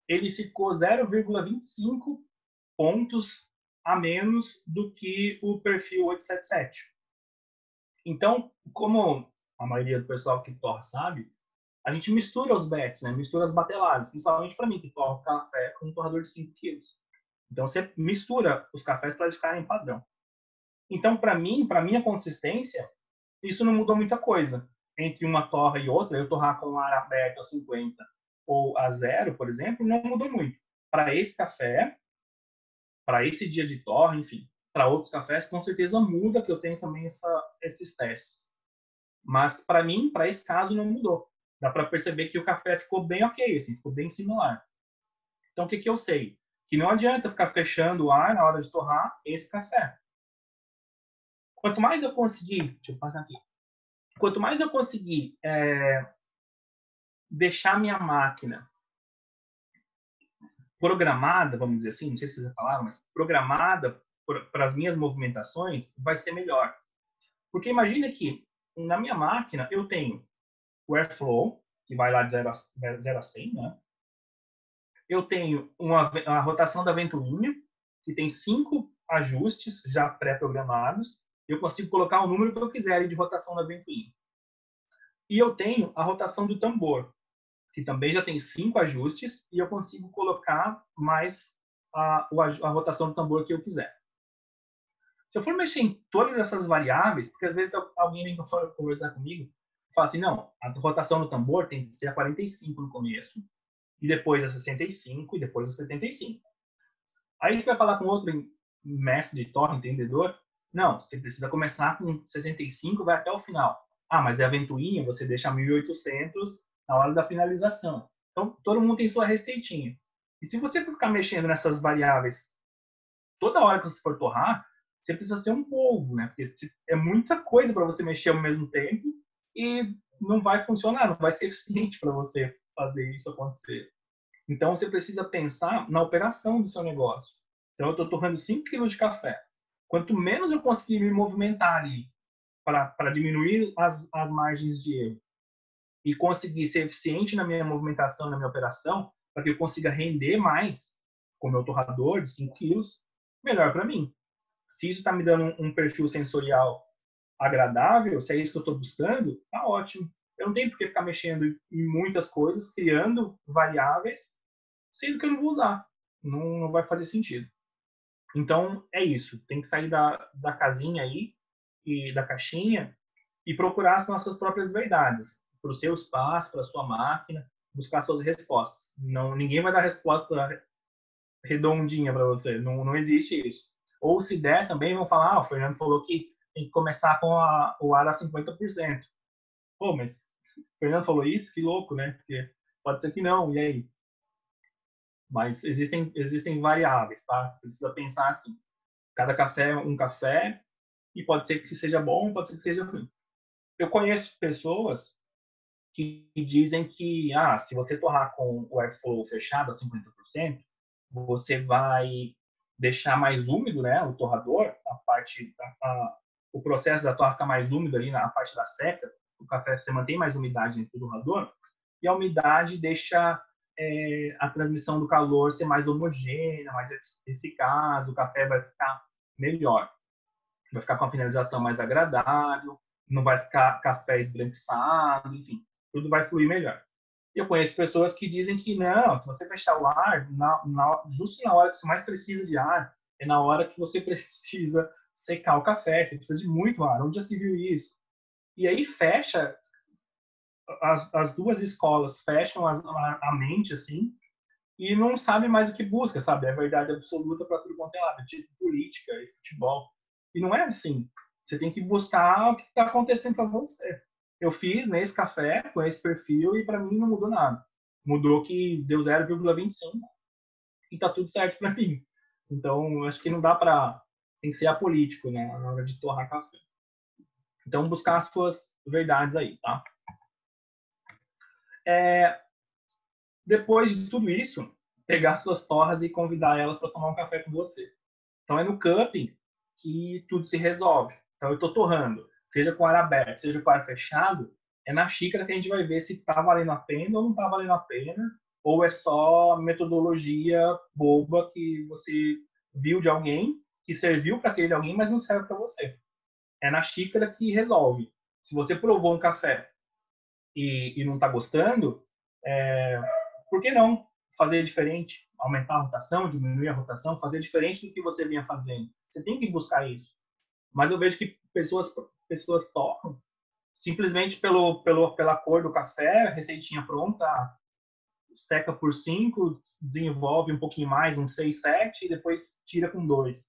ele ficou 0,25 pontos a menos do que o perfil 877. Então, como a maioria do pessoal que torra sabe, a gente mistura os bets, né? mistura as bateladas, principalmente para mim que torra café com um torrador de 5 quilos. Então, você mistura os cafés para ficarem padrão. Então, para mim, para minha consistência, isso não mudou muita coisa entre uma torra e outra, eu torrar com ar aberto a 50 ou a zero, por exemplo, não mudou muito. Para esse café, para esse dia de torra, enfim, para outros cafés, com certeza muda, que eu tenho também essa, esses testes. Mas para mim, para esse caso, não mudou. Dá para perceber que o café ficou bem ok, assim, ficou bem similar. Então, o que, que eu sei? Que não adianta ficar fechando o ar na hora de torrar esse café. Quanto mais eu conseguir, deixa eu passar aqui quanto mais eu conseguir é, deixar minha máquina programada, vamos dizer assim, não sei se vocês falaram, mas programada para as minhas movimentações, vai ser melhor. Porque imagina que na minha máquina eu tenho o airflow, que vai lá de 0 a, 0 a 100, né? Eu tenho uma, a rotação da ventoinha, que tem cinco ajustes já pré-programados eu consigo colocar o número que eu quiser de rotação na ventoinha. E eu tenho a rotação do tambor, que também já tem cinco ajustes, e eu consigo colocar mais a, a rotação do tambor que eu quiser. Se eu for mexer em todas essas variáveis, porque às vezes alguém vem conversar comigo fala assim, não, a rotação do tambor tem que ser a 45 no começo, e depois a 65, e depois a 75. Aí você vai falar com outro mestre de torre, entendedor, não, você precisa começar com 65, vai até o final. Ah, mas é a ventoinha, você deixa 1800 na hora da finalização. Então, todo mundo tem sua receitinha. E se você ficar mexendo nessas variáveis toda hora que você for torrar, você precisa ser um polvo, né? Porque é muita coisa para você mexer ao mesmo tempo e não vai funcionar, não vai ser eficiente para você fazer isso acontecer. Então, você precisa pensar na operação do seu negócio. Então, eu estou torrando 5 quilos de café. Quanto menos eu conseguir me movimentar ali para diminuir as, as margens de erro, e conseguir ser eficiente na minha movimentação, na minha operação, para que eu consiga render mais com meu torrador de 5 quilos, melhor para mim. Se isso está me dando um perfil sensorial agradável, se é isso que eu estou buscando, tá ótimo. Eu não tenho por que ficar mexendo em muitas coisas, criando variáveis, sendo que eu não vou usar. Não, não vai fazer sentido. Então, é isso. Tem que sair da, da casinha aí, e da caixinha, e procurar as nossas próprias verdades. Para o seu espaço, para a sua máquina, buscar suas respostas. Não, ninguém vai dar resposta redondinha para você. Não, não existe isso. Ou se der também, vão falar, ah, o Fernando falou que tem que começar com a, o ar a 50%. Pô, mas o Fernando falou isso? Que louco, né? Porque pode ser que não, e aí? Mas existem, existem variáveis, tá? Precisa pensar assim. Cada café é um café e pode ser que seja bom, pode ser que seja ruim. Eu conheço pessoas que dizem que, ah, se você torrar com o airflow fechado a 50%, você vai deixar mais úmido, né, o torrador, a parte, a, a, o processo da torra fica mais úmido ali na parte da seca, o café você mantém mais umidade dentro do torrador, e a umidade deixa é, a transmissão do calor ser mais homogênea, mais eficaz, o café vai ficar melhor, vai ficar com a finalização mais agradável, não vai ficar café esbranquiçado, enfim, tudo vai fluir melhor. Eu conheço pessoas que dizem que não, se você fechar o ar, na, na, justo na hora que você mais precisa de ar, é na hora que você precisa secar o café, você precisa de muito ar. Onde já se viu isso? E aí fecha, as, as duas escolas fecham as, a, a, mente, assim, e não sabe mais o que busca, sabe? É verdade absoluta para tudo quanto é lado, tipo política e futebol. E não é assim. Você tem que buscar o que está acontecendo para você eu fiz nesse café com esse perfil e para mim não mudou nada. Mudou que deu 0,25 e tá tudo certo para mim. Então, acho que não dá para tem que ser apolítico, né, na hora de torrar café. Então, buscar as suas verdades aí, tá? É, depois de tudo isso, pegar suas torras e convidar elas para tomar um café com você. Então, é no cupping que tudo se resolve. Então, eu estou torrando seja com ar aberto, seja com ar fechado, é na xícara que a gente vai ver se está valendo a pena ou não está valendo a pena, ou é só metodologia boba que você viu de alguém, que serviu para aquele alguém, mas não serve para você. É na xícara que resolve. Se você provou um café e, e não está gostando, é, por que não fazer diferente? Aumentar a rotação, diminuir a rotação, fazer diferente do que você vinha fazendo. Você tem que buscar isso. Mas eu vejo que pessoas pessoas tocam simplesmente pelo, pelo pela cor do café, receitinha pronta, seca por 5, desenvolve um pouquinho mais, um 6, 7 e depois tira com 2.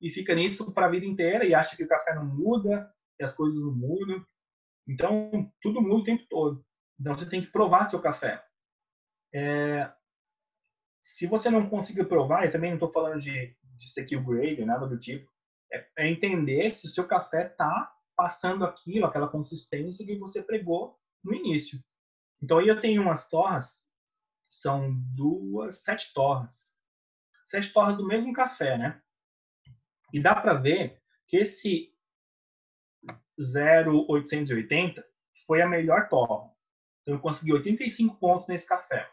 E fica nisso para a vida inteira e acha que o café não muda, que as coisas não mudam. Então, tudo muda o tempo todo. Então, você tem que provar seu café. É, se você não conseguir provar, eu também não estou falando de, de kill grade, nada do tipo, é, é entender se o seu café está passando aquilo, aquela consistência que você pregou no início. Então aí eu tenho umas torras, são duas, sete torras. Sete torras do mesmo café, né? E dá para ver que esse 0,880 foi a melhor torra. Então eu consegui 85 pontos nesse café.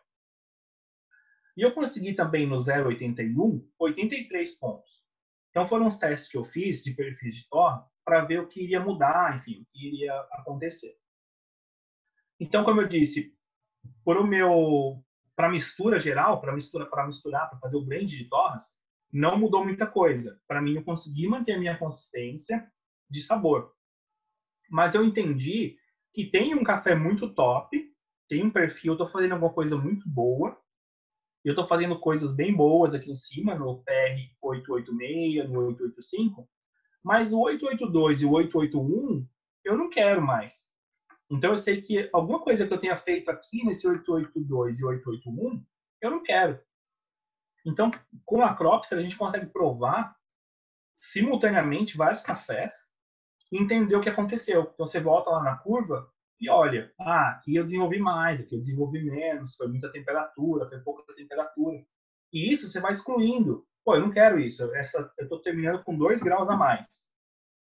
E eu consegui também no 0,81 83 pontos. Então foram os testes que eu fiz de perfis de torre para ver o que iria mudar, enfim, o que iria acontecer. Então, como eu disse, por o meu para mistura geral, para mistura para misturar, para fazer o blend de torras, não mudou muita coisa. Para mim, eu consegui manter a minha consistência de sabor. Mas eu entendi que tem um café muito top, tem um perfil, estou fazendo alguma coisa muito boa, eu estou fazendo coisas bem boas aqui em cima, no PR 886, no 885, mas o 882 e o 881 eu não quero mais. Então eu sei que alguma coisa que eu tenha feito aqui nesse 882 e 881, eu não quero. Então, com a Cropster, a gente consegue provar simultaneamente vários cafés e entender o que aconteceu. Então você volta lá na curva e olha, ah, aqui eu desenvolvi mais, aqui eu desenvolvi menos, foi muita temperatura, foi pouca temperatura. E isso você vai excluindo. Pô, eu não quero isso. Essa, eu estou terminando com 2 graus a mais.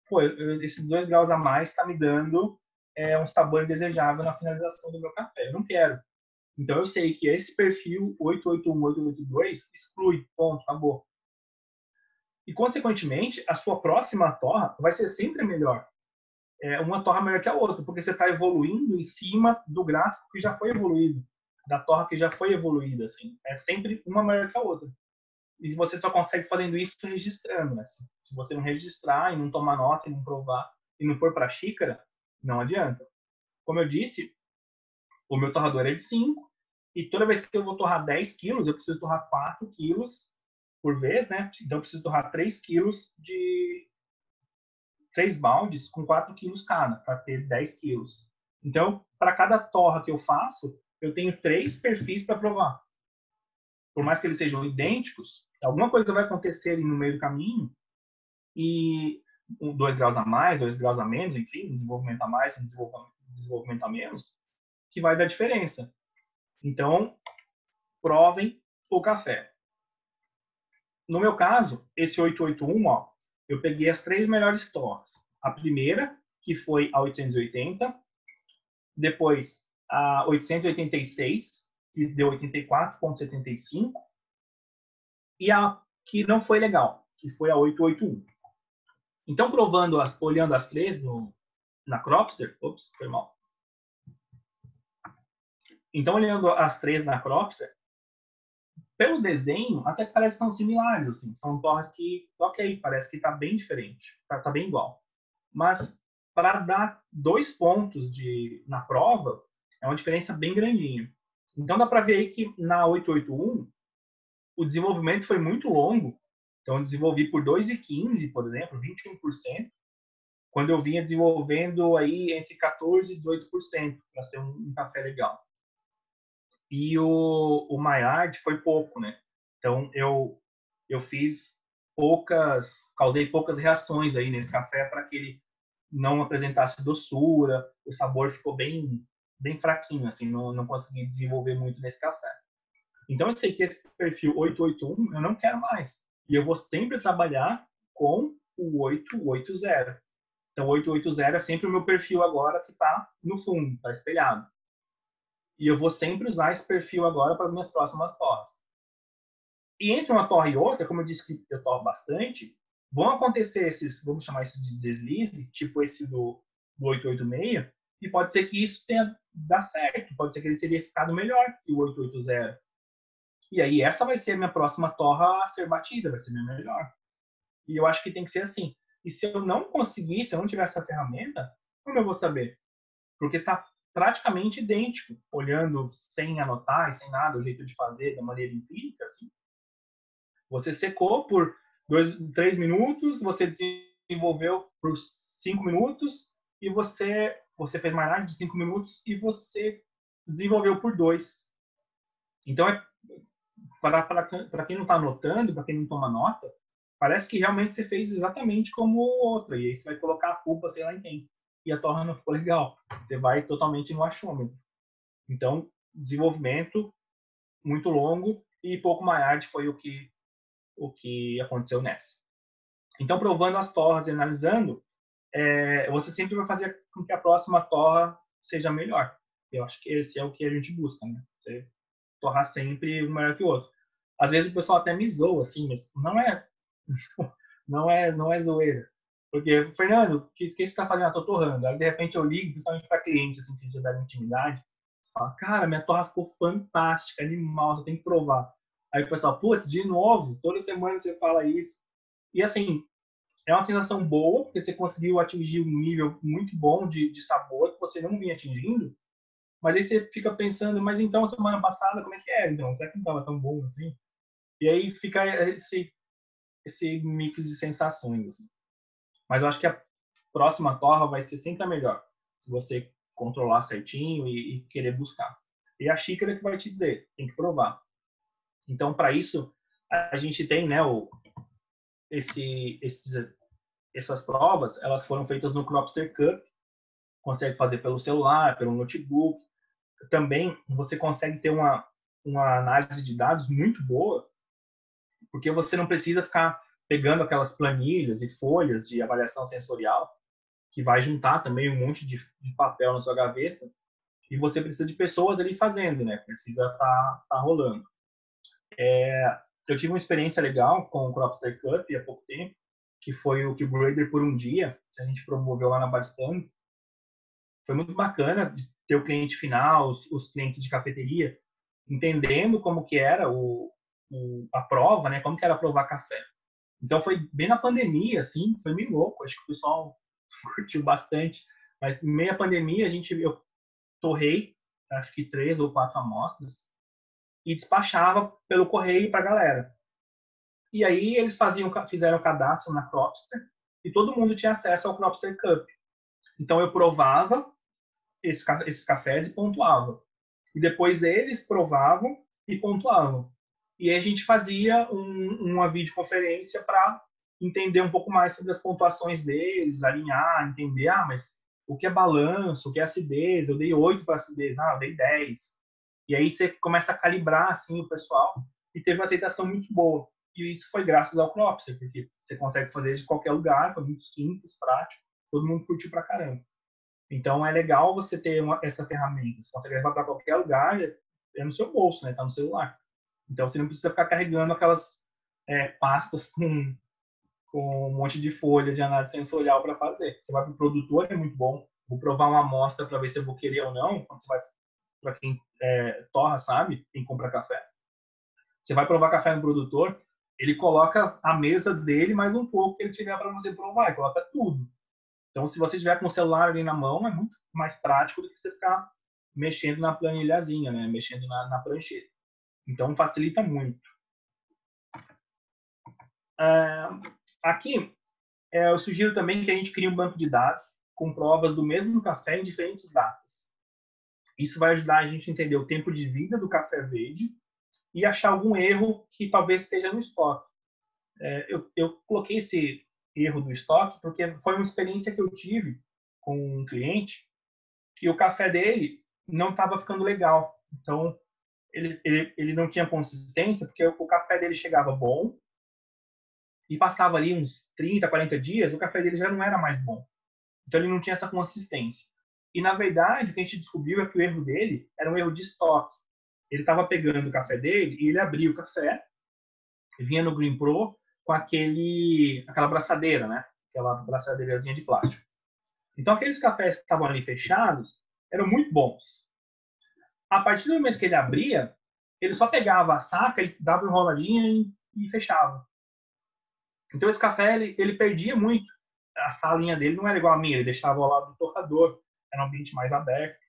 Pô, eu, esses 2 graus a mais está me dando é, um sabor indesejável na finalização do meu café. Eu não quero. Então eu sei que esse perfil 881, 882 exclui, ponto, acabou. E consequentemente, a sua próxima torra vai ser sempre melhor. É uma torra melhor que a outra, porque você está evoluindo em cima do gráfico que já foi evoluído, da torra que já foi evoluída. Assim. É sempre uma melhor que a outra. E você só consegue fazendo isso registrando. Né? Se você não registrar e não tomar nota e não provar e não for para a xícara, não adianta. Como eu disse, o meu torrador é de 5 e toda vez que eu vou torrar 10 quilos, eu preciso torrar 4 quilos por vez, né? Então eu preciso torrar 3 quilos de três baldes com 4 quilos cada, para ter 10 quilos. Então, para cada torra que eu faço, eu tenho três perfis para provar. Por mais que eles sejam idênticos, alguma coisa vai acontecer no meio do caminho e um, dois graus a mais, dois graus a menos, enfim, desenvolvimento a mais, desenvolvimento a menos, que vai dar diferença. Então, provem o café. No meu caso, esse 881, ó, eu peguei as três melhores torres. A primeira, que foi a 880, depois a 886, que deu 84,75, e a que não foi legal, que foi a 881. Então, provando, as, olhando as três no, na Cropster, ops, foi mal. Então, olhando as três na Cropster, pelo desenho, até que parece são similares, assim. São torres que, ok, parece que está bem diferente, está tá bem igual. Mas, para dar dois pontos de, na prova, é uma diferença bem grandinha. Então, dá para ver aí que na 881, o desenvolvimento foi muito longo então, eu desenvolvi por 2,15, por exemplo, 21%, quando eu vinha desenvolvendo aí entre 14% e 18% para ser um, um, café legal. E o, o Maillard foi pouco, né? Então, eu, eu fiz poucas, causei poucas reações aí nesse café para que ele não apresentasse doçura, o sabor ficou bem bem fraquinho, assim, não, não consegui desenvolver muito nesse café. Então, eu sei que esse perfil 881 eu não quero mais. E eu vou sempre trabalhar com o 880. Então, 880 é sempre o meu perfil agora que está no fundo, está espelhado. E eu vou sempre usar esse perfil agora para as minhas próximas torres. E entre uma torre e outra, como eu disse que eu torro bastante, vão acontecer esses, vamos chamar isso de deslize, tipo esse do, do 886, e pode ser que isso tenha dado certo, pode ser que ele teria ficado melhor que o 880. E aí essa vai ser a minha próxima torra a ser batida, vai ser minha melhor. E eu acho que tem que ser assim. E se eu não conseguir, se eu não tiver essa ferramenta, como eu vou saber? Porque está praticamente idêntico, olhando sem anotar e sem nada, o jeito de fazer da maneira empírica, assim. Você secou por dois, três minutos, você desenvolveu por cinco minutos e você você fez mais nada de cinco minutos e você desenvolveu por dois. Então é para quem não está anotando, para quem não toma nota, parece que realmente você fez exatamente como outra. E aí você vai colocar a culpa, sei lá em quem. E a torre não ficou legal. Você vai totalmente no achômetro. Então, desenvolvimento muito longo e pouco maior foi o que, o que aconteceu nessa. Então, provando as torres e analisando, é, você sempre vai fazer com que a próxima torra seja melhor. Eu acho que esse é o que a gente busca, né? Você torrar sempre um melhor que o outro. Às vezes o pessoal até me zoa, assim, mas não é, não é, não é zoeira. Porque, Fernando, o que, que você está fazendo? Tô torrando. Aí, de repente, eu ligo, principalmente para cliente, assim, que já dá intimidade. Fala, cara, minha torra ficou fantástica, animal, você tem que provar. Aí o pessoal, putz, de novo, toda semana você fala isso. E, assim, é uma sensação boa, porque você conseguiu atingir um nível muito bom de, de sabor que você não vinha atingindo. Mas aí você fica pensando, mas então semana passada como é que era? Então, será que não estava tão bom assim? E aí fica esse esse mix de sensações. Assim. Mas eu acho que a próxima torra vai ser sempre a melhor, se você controlar certinho e, e querer buscar. E a xícara que vai te dizer, tem que provar. Então, para isso, a gente tem, né, o, esse, esses, essas provas, elas foram feitas no Cropster Cup, consegue fazer pelo celular, pelo notebook, também você consegue ter uma, uma análise de dados muito boa, porque você não precisa ficar pegando aquelas planilhas e folhas de avaliação sensorial que vai juntar também um monte de, de papel na sua gaveta, e você precisa de pessoas ali fazendo, né? Precisa estar tá, tá rolando. É, eu tive uma experiência legal com o Cropster Cup há pouco tempo, que foi o Grader por um dia, que a gente promoveu lá na Bastando. Foi muito bacana ter o cliente final, os, os clientes de cafeteria, entendendo como que era o, o, a prova, né? Como que era provar café. Então foi bem na pandemia, assim, foi meio louco. Acho que o pessoal curtiu bastante. Mas meia pandemia a gente eu torrei, acho que três ou quatro amostras e despachava pelo correio para a galera. E aí eles faziam, fizeram o cadastro na Cropster e todo mundo tinha acesso ao Cropster Cup. Então eu provava esses cafés e pontuava. E depois eles provavam e pontuavam. E aí a gente fazia um, uma videoconferência para entender um pouco mais sobre as pontuações deles, alinhar, entender, ah, mas o que é balanço, o que é acidez, eu dei 8 para acidez, ah, eu dei 10. E aí você começa a calibrar assim o pessoal e teve uma aceitação muito boa. E isso foi graças ao Cropster, porque você consegue fazer de qualquer lugar, foi muito simples, prático, todo mundo curtiu pra caramba. Então é legal você ter uma, essa ferramenta. Você consegue levar para qualquer lugar, é no seu bolso, né? Tá no celular. Então você não precisa ficar carregando aquelas é, pastas com, com um monte de folha de análise sensorial para fazer. Você vai para o produtor, é muito bom. Vou provar uma amostra para ver se eu vou querer ou não. Quando você vai para quem é, torra, sabe? Quem compra café. Você vai provar café no produtor, ele coloca a mesa dele mais um pouco que ele tiver para você provar, coloca tudo. Então, se você tiver com o celular ali na mão, é muito mais prático do que você ficar mexendo na planilhazinha, né? Mexendo na, na prancheta. Então, facilita muito. É, aqui, é, eu sugiro também que a gente crie um banco de dados com provas do mesmo café em diferentes datas. Isso vai ajudar a gente a entender o tempo de vida do café verde e achar algum erro que talvez esteja no estoque. É, eu, eu coloquei esse erro do estoque porque foi uma experiência que eu tive com um cliente que o café dele não estava ficando legal. Então, ele, ele, ele não tinha consistência, porque o café dele chegava bom e passava ali uns 30, 40 dias, o café dele já não era mais bom. Então, ele não tinha essa consistência. E, na verdade, o que a gente descobriu é que o erro dele era um erro de estoque ele estava pegando o café dele e ele abria o café, vinha no Green Pro com aquele, aquela braçadeira, né? Aquela braçadeirazinha de plástico. Então, aqueles cafés que estavam ali fechados eram muito bons. A partir do momento que ele abria, ele só pegava a saca, ele dava uma enroladinha e, e fechava. Então, esse café, ele, ele perdia muito. A salinha dele não era igual a minha, ele deixava ao lado do torrador, era um ambiente mais aberto.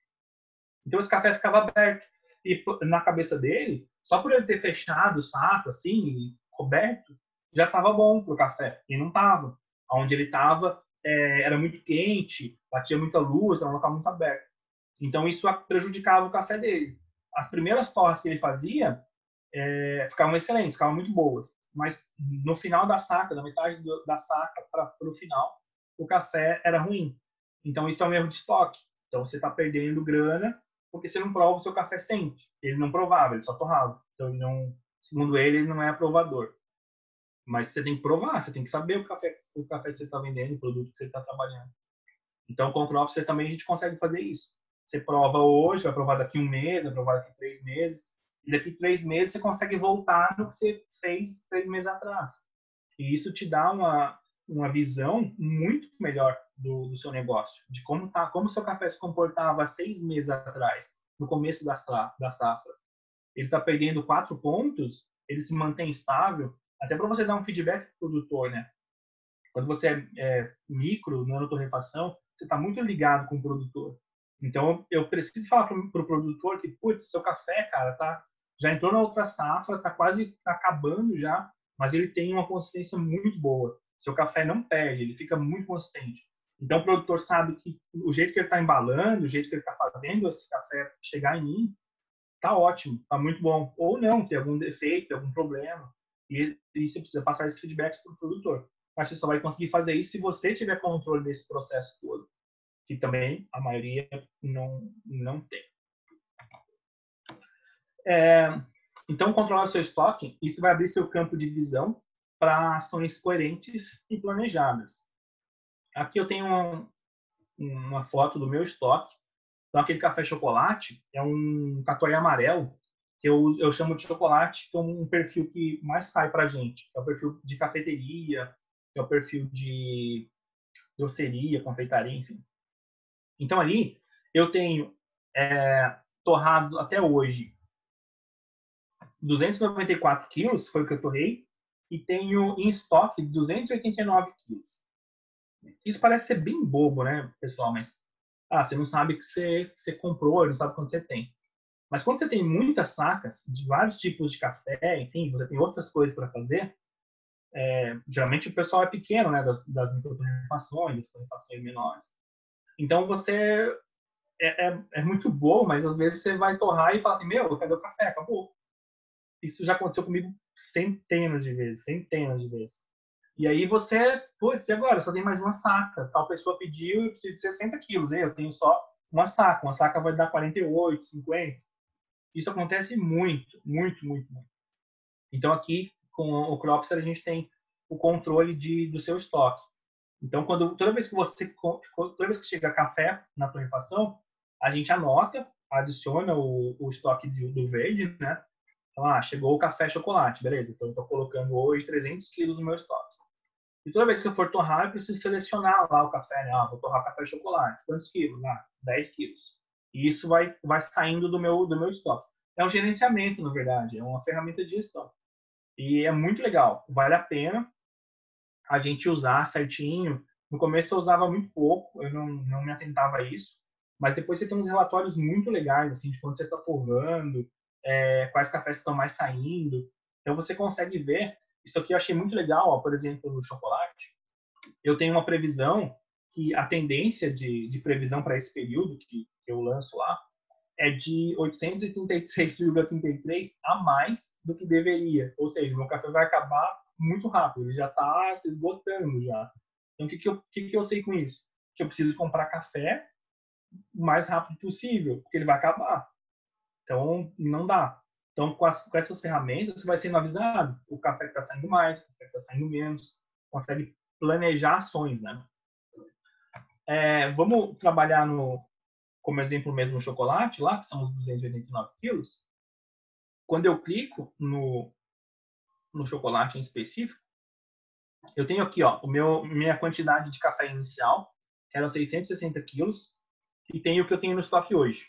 Então, esse café ficava aberto. E na cabeça dele, só por ele ter fechado o saco, assim, coberto, já estava bom pro café. E não estava. Onde ele estava é, era muito quente, batia muita luz, era um local muito aberto. Então isso prejudicava o café dele. As primeiras torres que ele fazia é, ficavam excelentes, ficavam muito boas. Mas no final da saca, da metade do, da saca para o final, o café era ruim. Então isso é um erro de estoque. Então você está perdendo grana porque você não prova o seu café sempre. Ele não provava, ele só torrava. Então, ele não, segundo ele, ele não é aprovador. Mas você tem que provar, você tem que saber o café, o café que você está vendendo, o produto que você está trabalhando. Então, com o Cropster também a gente consegue fazer isso. Você prova hoje, vai provar daqui um mês, vai provar daqui três meses. E daqui três meses você consegue voltar no que você fez três meses atrás. E isso te dá uma, uma visão muito melhor do, do seu negócio, de como tá, como seu café se comportava seis meses atrás, no começo da, da safra. Ele está perdendo quatro pontos, ele se mantém estável, até para você dar um feedback para o produtor, né? Quando você é, é micro, nanotorrefação, você está muito ligado com o produtor. Então, eu preciso falar para o pro produtor que, putz, seu café, cara, tá, já entrou na outra safra, tá quase acabando já, mas ele tem uma consistência muito boa. Seu café não perde, ele fica muito consistente. Então, o produtor sabe que o jeito que ele está embalando, o jeito que ele está fazendo esse café chegar em mim, tá ótimo, tá muito bom. Ou não, tem algum defeito, algum problema. E, e você precisa passar esses feedbacks para o produtor. Mas você só vai conseguir fazer isso se você tiver controle desse processo todo, que também a maioria não, não tem. É, então, controlar o seu estoque, isso vai abrir seu campo de visão para ações coerentes e planejadas. Aqui eu tenho uma foto do meu estoque. Então, aquele café chocolate é um catuai amarelo, que eu, eu chamo de chocolate, que é um perfil que mais sai para gente. É o perfil de cafeteria, é o perfil de doceria, confeitaria, enfim. Então, ali, eu tenho é, torrado até hoje 294 quilos, foi o que eu torrei, e tenho em estoque 289 quilos. Isso parece ser bem bobo, né, pessoal? Mas ah, você não sabe que você, que você comprou, não sabe quanto você tem. Mas quando você tem muitas sacas de vários tipos de café, enfim, você tem outras coisas para fazer, é, geralmente o pessoal é pequeno, né, das, das microtorrefações, das torrefações menores. Então você é, é, é, muito bom, mas às vezes você vai torrar e fala assim, meu, cadê o café? Acabou. Isso já aconteceu comigo centenas de vezes, centenas de vezes. E aí você, putz, e agora? Só tem mais uma saca. Tal pessoa pediu e precisa de 60 quilos. Eu tenho só uma saca. Uma saca vai dar 48, 50. Isso acontece muito, muito, muito, muito. Então aqui com o Cropster a gente tem o controle de, do seu estoque. Então quando toda vez que você toda vez que chega café na torrefação, a gente anota, adiciona o, o estoque do, do verde, né? Então, ah, chegou o café chocolate, beleza. Então, estou colocando hoje 300 quilos no meu estoque. E toda vez que eu for torrar, eu preciso selecionar lá o café, né? Ah, vou torrar café chocolate. Quantos quilos? Ah, 10 quilos. E isso vai, vai saindo do meu, do meu estoque. É um gerenciamento, na verdade. É uma ferramenta de gestão. E é muito legal. Vale a pena a gente usar certinho. No começo eu usava muito pouco, eu não, não me atentava a isso. Mas depois você tem uns relatórios muito legais, assim, de quando você está torrando, é, quais cafés estão mais saindo. Então você consegue ver. Isso aqui eu achei muito legal, ó, por exemplo, no chocolate. Eu tenho uma previsão que a tendência de, de previsão para esse período que, que eu lanço lá é de 833,33 a mais do que deveria. Ou seja, meu café vai acabar muito rápido, ele já está se esgotando já. Então, o que, que, eu, que, que eu sei com isso? Que eu preciso comprar café o mais rápido possível, porque ele vai acabar. Então, não dá. Então, com, as, com essas ferramentas, você vai sendo avisado. O café que está saindo mais, o café que está saindo menos. Consegue planejar ações, né? É, vamos trabalhar no, como exemplo mesmo o chocolate lá, que são os 289 quilos. Quando eu clico no, no chocolate em específico, eu tenho aqui, ó, o meu, minha quantidade de café inicial, eram 660 quilos, e tenho o que eu tenho no estoque hoje.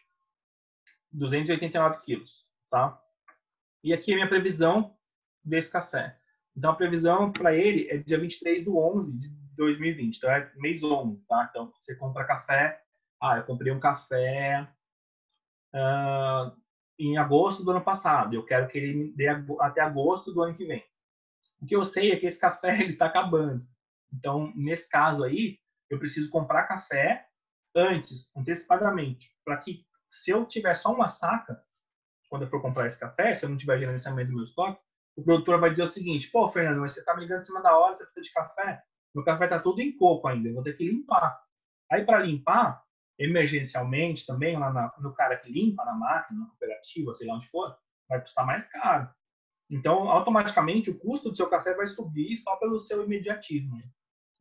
289 quilos, tá? E aqui é a minha previsão desse café. Então, a previsão para ele é dia 23 do 11 de 2020, então é mês 11, tá? Então, você compra café. Ah, eu comprei um café uh, em agosto do ano passado. Eu quero que ele me dê até agosto do ano que vem. O que eu sei é que esse café ele está acabando. Então, nesse caso aí, eu preciso comprar café antes, antecipadamente, para que se eu tiver só uma saca, quando eu for comprar esse café, se eu não tiver gerenciamento do meu estoque, o produtor vai dizer o seguinte: pô, Fernando, mas você tá me ligando em cima da hora, você precisa de café? Meu café tá todo em coco ainda, eu vou ter que limpar. Aí, para limpar, emergencialmente também, lá na, no cara que limpa, na máquina, na cooperativa, sei lá onde for, vai custar mais caro. Então, automaticamente, o custo do seu café vai subir só pelo seu imediatismo.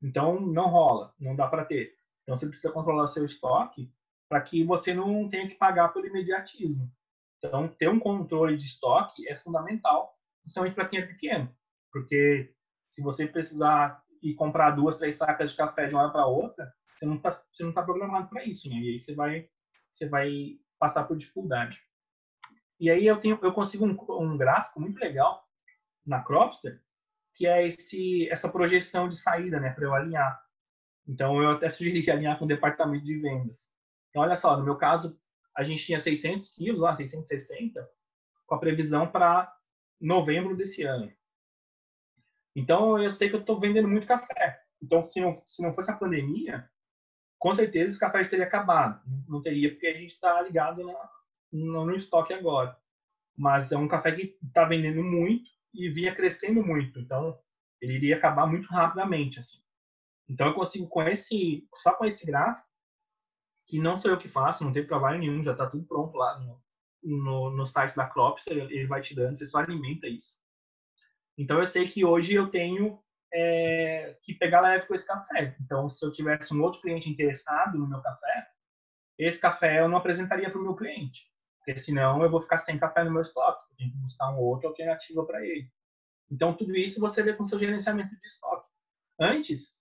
Então, não rola, não dá para ter. Então, você precisa controlar seu estoque para que você não tenha que pagar pelo imediatismo. Então, ter um controle de estoque é fundamental, principalmente para quem é pequeno, porque se você precisar ir comprar duas, três sacas de café de uma hora para outra, você não está você não tá programado para isso, né? E aí você vai você vai passar por dificuldade. E aí eu tenho eu consigo um, um gráfico muito legal na Cropster, que é esse essa projeção de saída, né, para eu alinhar. Então eu até sugeri alinhar com o departamento de vendas. Então, olha só, no meu caso, a gente tinha 600 quilos lá, 660, com a previsão para novembro desse ano. Então, eu sei que eu estou vendendo muito café. Então, se não, se não fosse a pandemia, com certeza esse café já teria acabado. Não teria, porque a gente está ligado na, no, no estoque agora. Mas é um café que está vendendo muito e vinha crescendo muito. Então, ele iria acabar muito rapidamente. Assim. Então, eu consigo, com esse, só com esse gráfico, que não sou eu que faço, não tem trabalho nenhum, já está tudo pronto lá no, no, no site da Cropster, ele vai te dando, você só alimenta isso. Então eu sei que hoje eu tenho é, que pegar leve com esse café. Então, se eu tivesse um outro cliente interessado no meu café, esse café eu não apresentaria para o meu cliente, porque senão eu vou ficar sem café no meu estoque. Eu tenho que buscar uma outra alternativa para ele. Então, tudo isso você vê com seu gerenciamento de estoque. Antes,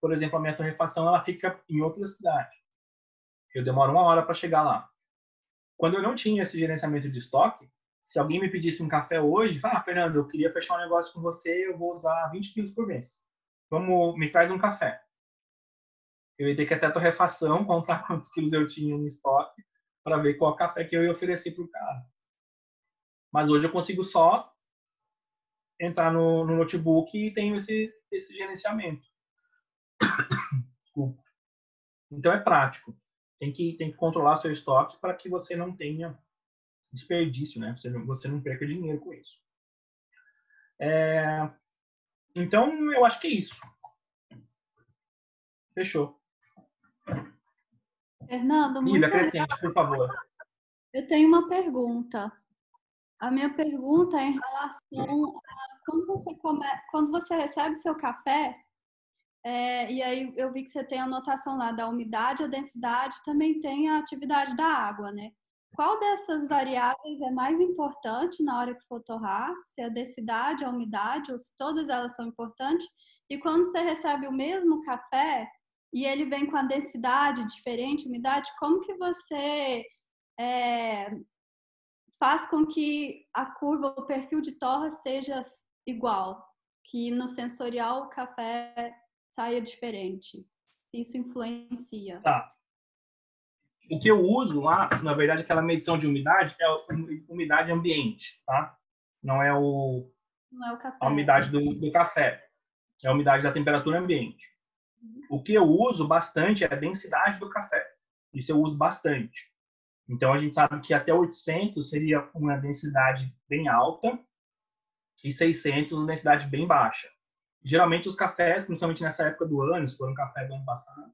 por exemplo, a minha torrefação ela fica em outra cidade. Eu demoro uma hora para chegar lá. Quando eu não tinha esse gerenciamento de estoque, se alguém me pedisse um café hoje, fala, ah, Fernando, eu queria fechar um negócio com você, eu vou usar 20 quilos por mês. Vamos, me traz um café. Eu ia ter que até a torrefação, contar quantos quilos eu tinha em estoque, para ver qual café que eu ia oferecer para o cara. Mas hoje eu consigo só entrar no, no notebook e tenho esse, esse gerenciamento. Desculpa. Então é prático. Tem que, tem que controlar seu estoque para que você não tenha desperdício, né? Você não, você não perca dinheiro com isso. É, então, eu acho que é isso. Fechou. Fernando, muito Lívia, acrescente, por favor. Eu tenho uma pergunta. A minha pergunta é em relação a quando você, come... quando você recebe seu café, é, e aí eu vi que você tem a anotação lá da umidade, a densidade, também tem a atividade da água, né? Qual dessas variáveis é mais importante na hora que for torrar? Se a densidade, a umidade, ou se todas elas são importantes? E quando você recebe o mesmo café e ele vem com a densidade diferente, umidade, como que você é, faz com que a curva, o perfil de torra seja igual? Que no sensorial o café saia diferente? Se isso influencia. Tá o que eu uso lá, na verdade, aquela medição de umidade é a umidade ambiente, tá? Não é, o, Não é o a umidade do, do, café. É a umidade da temperatura ambiente. Uhum. O que eu uso bastante é a densidade do café. Isso eu uso bastante. Então, a gente sabe que até 800 seria uma densidade bem alta e 600 uma densidade bem baixa. Geralmente, os cafés, principalmente nessa época do ano, se for um café do ano passado,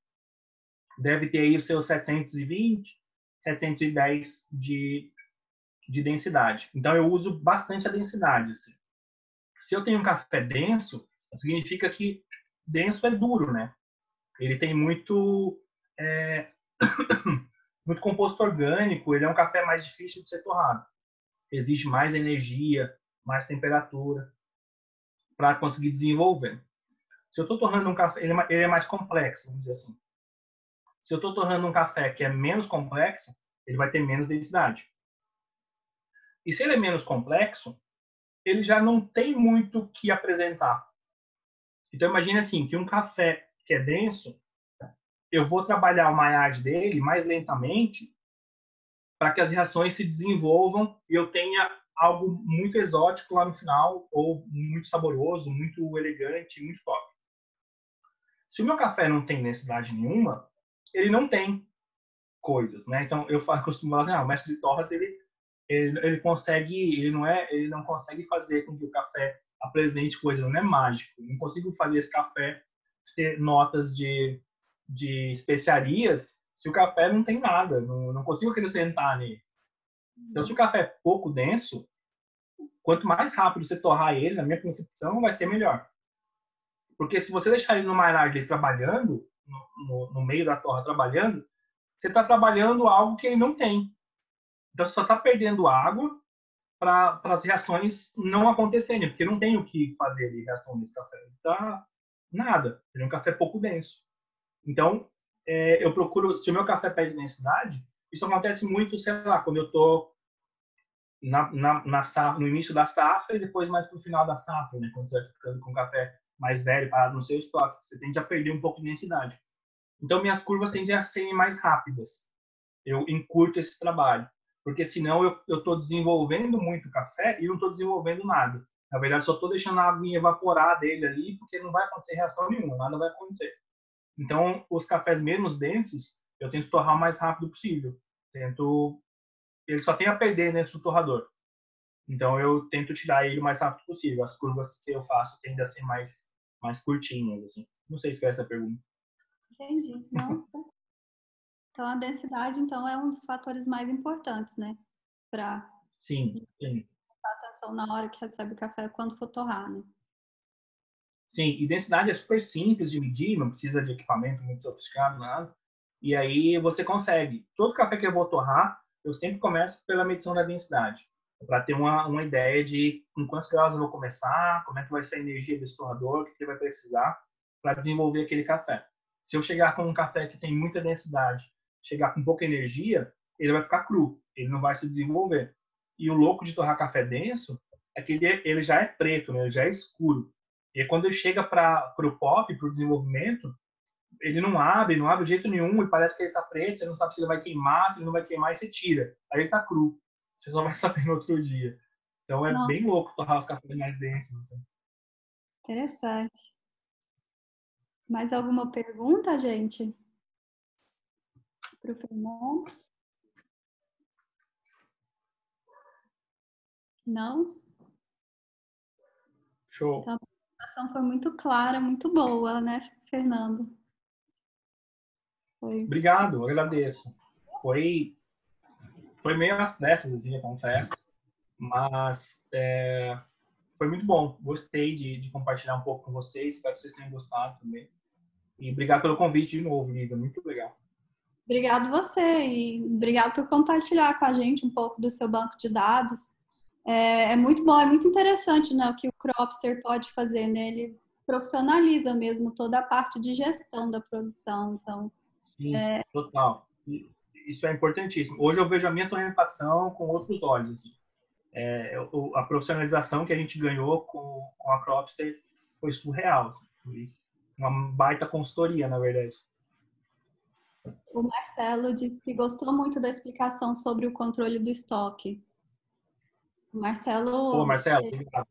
deve ter aí os seus 720, 710 de, de densidade. Então, eu uso bastante a densidade. Assim. Se eu tenho um café denso, significa que denso é duro, né? Ele tem muito, é, muito composto orgânico, ele é um café mais difícil de ser torrado. Exige mais energia, mais temperatura para conseguir desenvolver. Se eu estou torrando um café, é, ele é mais complexo, vamos dizer assim. Se eu estou torrando um café que é menos complexo, ele vai ter menos densidade. E se ele é menos complexo, ele já não tem muito que apresentar. Então imagine assim, que um café que é denso, eu vou trabalhar o maillage dele mais lentamente para que as reações se desenvolvam e eu tenha algo muito exótico lá no final ou muito saboroso, muito elegante, muito top. Se o meu café não tem densidade nenhuma, ele não tem coisas, né? Então eu costumo falar assim, ah, o mestre de torras ele, ele, ele consegue, ele não é, ele não consegue fazer com que o café apresente coisas, não é mágico. Eu não consigo fazer esse café ter notas de, de especiarias se o café não tem nada, não, não consigo acrescentar nele. Então, se o café é pouco denso, quanto mais rápido você torrar ele, na minha concepção, vai ser melhor. Porque se você deixar ele no marinade trabalhando, no, no, meio da torra trabalhando, você está trabalhando algo que ele não tem. Então, você só está perdendo água para as reações não acontecerem, porque não tem o que fazer de reação nesse café. Tá nada. Ele é um café pouco denso. Então, é, eu procuro, se o meu café perde densidade, isso acontece muito, sei lá, quando eu estou na, na, na, no início da safra e depois mais para o final da safra, né? Quando você vai ficando com café mais velho parado no seu estoque. Você tende a perder um pouco de densidade. Então, minhas curvas tendem a serem mais rápidas. Eu encurto esse trabalho. Porque senão eu estou desenvolvendo muito café e não estou desenvolvendo nada. Na verdade, só estou deixando a água evaporar dele ali, porque não vai acontecer reação nenhuma, nada vai acontecer. Então, os cafés menos densos, eu tento torrar o mais rápido possível. Tento. Ele só tem a perder dentro do torrador. Então eu tento tirar ele o mais rápido possível. As curvas que eu faço tendem a ser mais, mais curtinhas, assim. Não sei se foi essa pergunta. Entendi. Não. então a densidade, então, é um dos fatores mais importantes, né? Para sim, sim. atenção na hora que recebe o café quando for torrar, né? Sim, e densidade é super simples de medir, não precisa de equipamento muito sofisticado, nada. E aí você consegue. Todo café que eu vou torrar, eu sempre começo pela medição da densidade, para ter uma, uma ideia de em quantos graus eu vou começar, como é que vai ser a energia desse torrador, o que ele vai precisar para desenvolver aquele café. Se eu chegar com um café que tem muita densidade, chegar com pouca energia, ele vai ficar cru, ele não vai se desenvolver. E o louco de torrar café denso é que ele, ele já é preto, né? ele já é escuro. E quando ele chega para o pop, para o desenvolvimento, ele não abre, não abre de jeito nenhum e parece que ele está preto, você não sabe se ele vai queimar, se ele não vai queimar e você tira. Aí ele está cru. Você só vai saber no outro dia. Então é não. bem louco torrar os cafés mais densos. Assim. Interessante. Mais alguma pergunta, gente? Para o Fernando? Não? Show. Tá, a apresentação foi muito clara, muito boa, né, Fernando? Foi. Obrigado, agradeço. Foi, foi meio às pressas, assim, eu confesso, mas é, foi muito bom. Gostei de, de, compartilhar um pouco com vocês, espero que vocês tenham gostado também. E obrigado pelo convite de novo, Lívia, muito legal. Obrigado você e obrigado por compartilhar com a gente um pouco do seu banco de dados. É, é muito bom, é muito interessante né, o que o Cropster pode fazer nele. Né? profissionaliza mesmo toda a parte de gestão da produção. Então, Sim, é... total. Isso é importantíssimo. Hoje eu vejo a minha torrefação com outros olhos. Assim. É, a profissionalização que a gente ganhou com, com a Cropster foi surreal. Assim. Foi uma baita consultoria, na verdade. O Marcelo disse que gostou muito da explicação sobre o controle do estoque. O Marcelo. Pô, Marcelo, obrigado.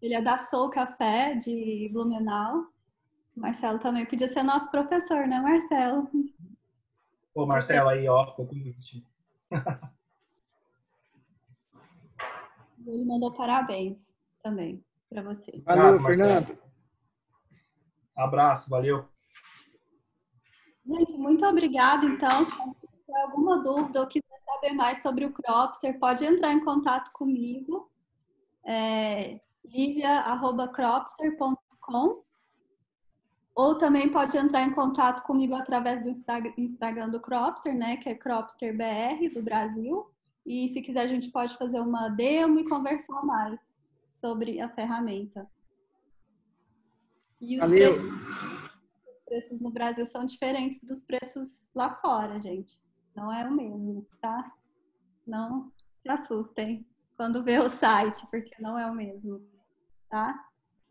Ele é da Soul Café de Blumenau. O Marcelo também podia ser nosso professor, né, Marcelo? Pô, Marcelo, aí, ó, ficou convite. Ele mandou parabéns também para você. Valeu, Fernando. Abraço, valeu. Gente, muito obrigado. Então, se tiver alguma dúvida ou quiser saber mais sobre o Cropster, pode entrar em contato comigo. É, livia.cropster.com ou também pode entrar em contato comigo através do Instagram do Cropster, né, que é Cropster BR do Brasil. E se quiser a gente pode fazer uma demo e conversar mais sobre a ferramenta. E os preços, os preços no Brasil são diferentes dos preços lá fora, gente. Não é o mesmo, tá? Não se assustem quando vê o site, porque não é o mesmo tá?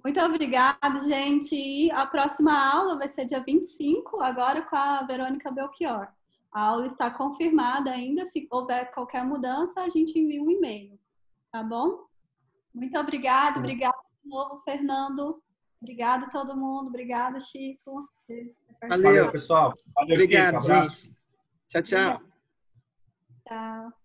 Muito obrigada, gente. E a próxima aula vai ser dia 25, agora com a Verônica Belchior. A aula está confirmada ainda. Se houver qualquer mudança, a gente envia um e-mail. Tá bom? Muito obrigada. Obrigada de novo, Fernando. Obrigada a todo mundo. Obrigada, Chico. Valeu, pessoal. Valeu, Obrigado, Chico. gente. Tchau, tchau. Tchau.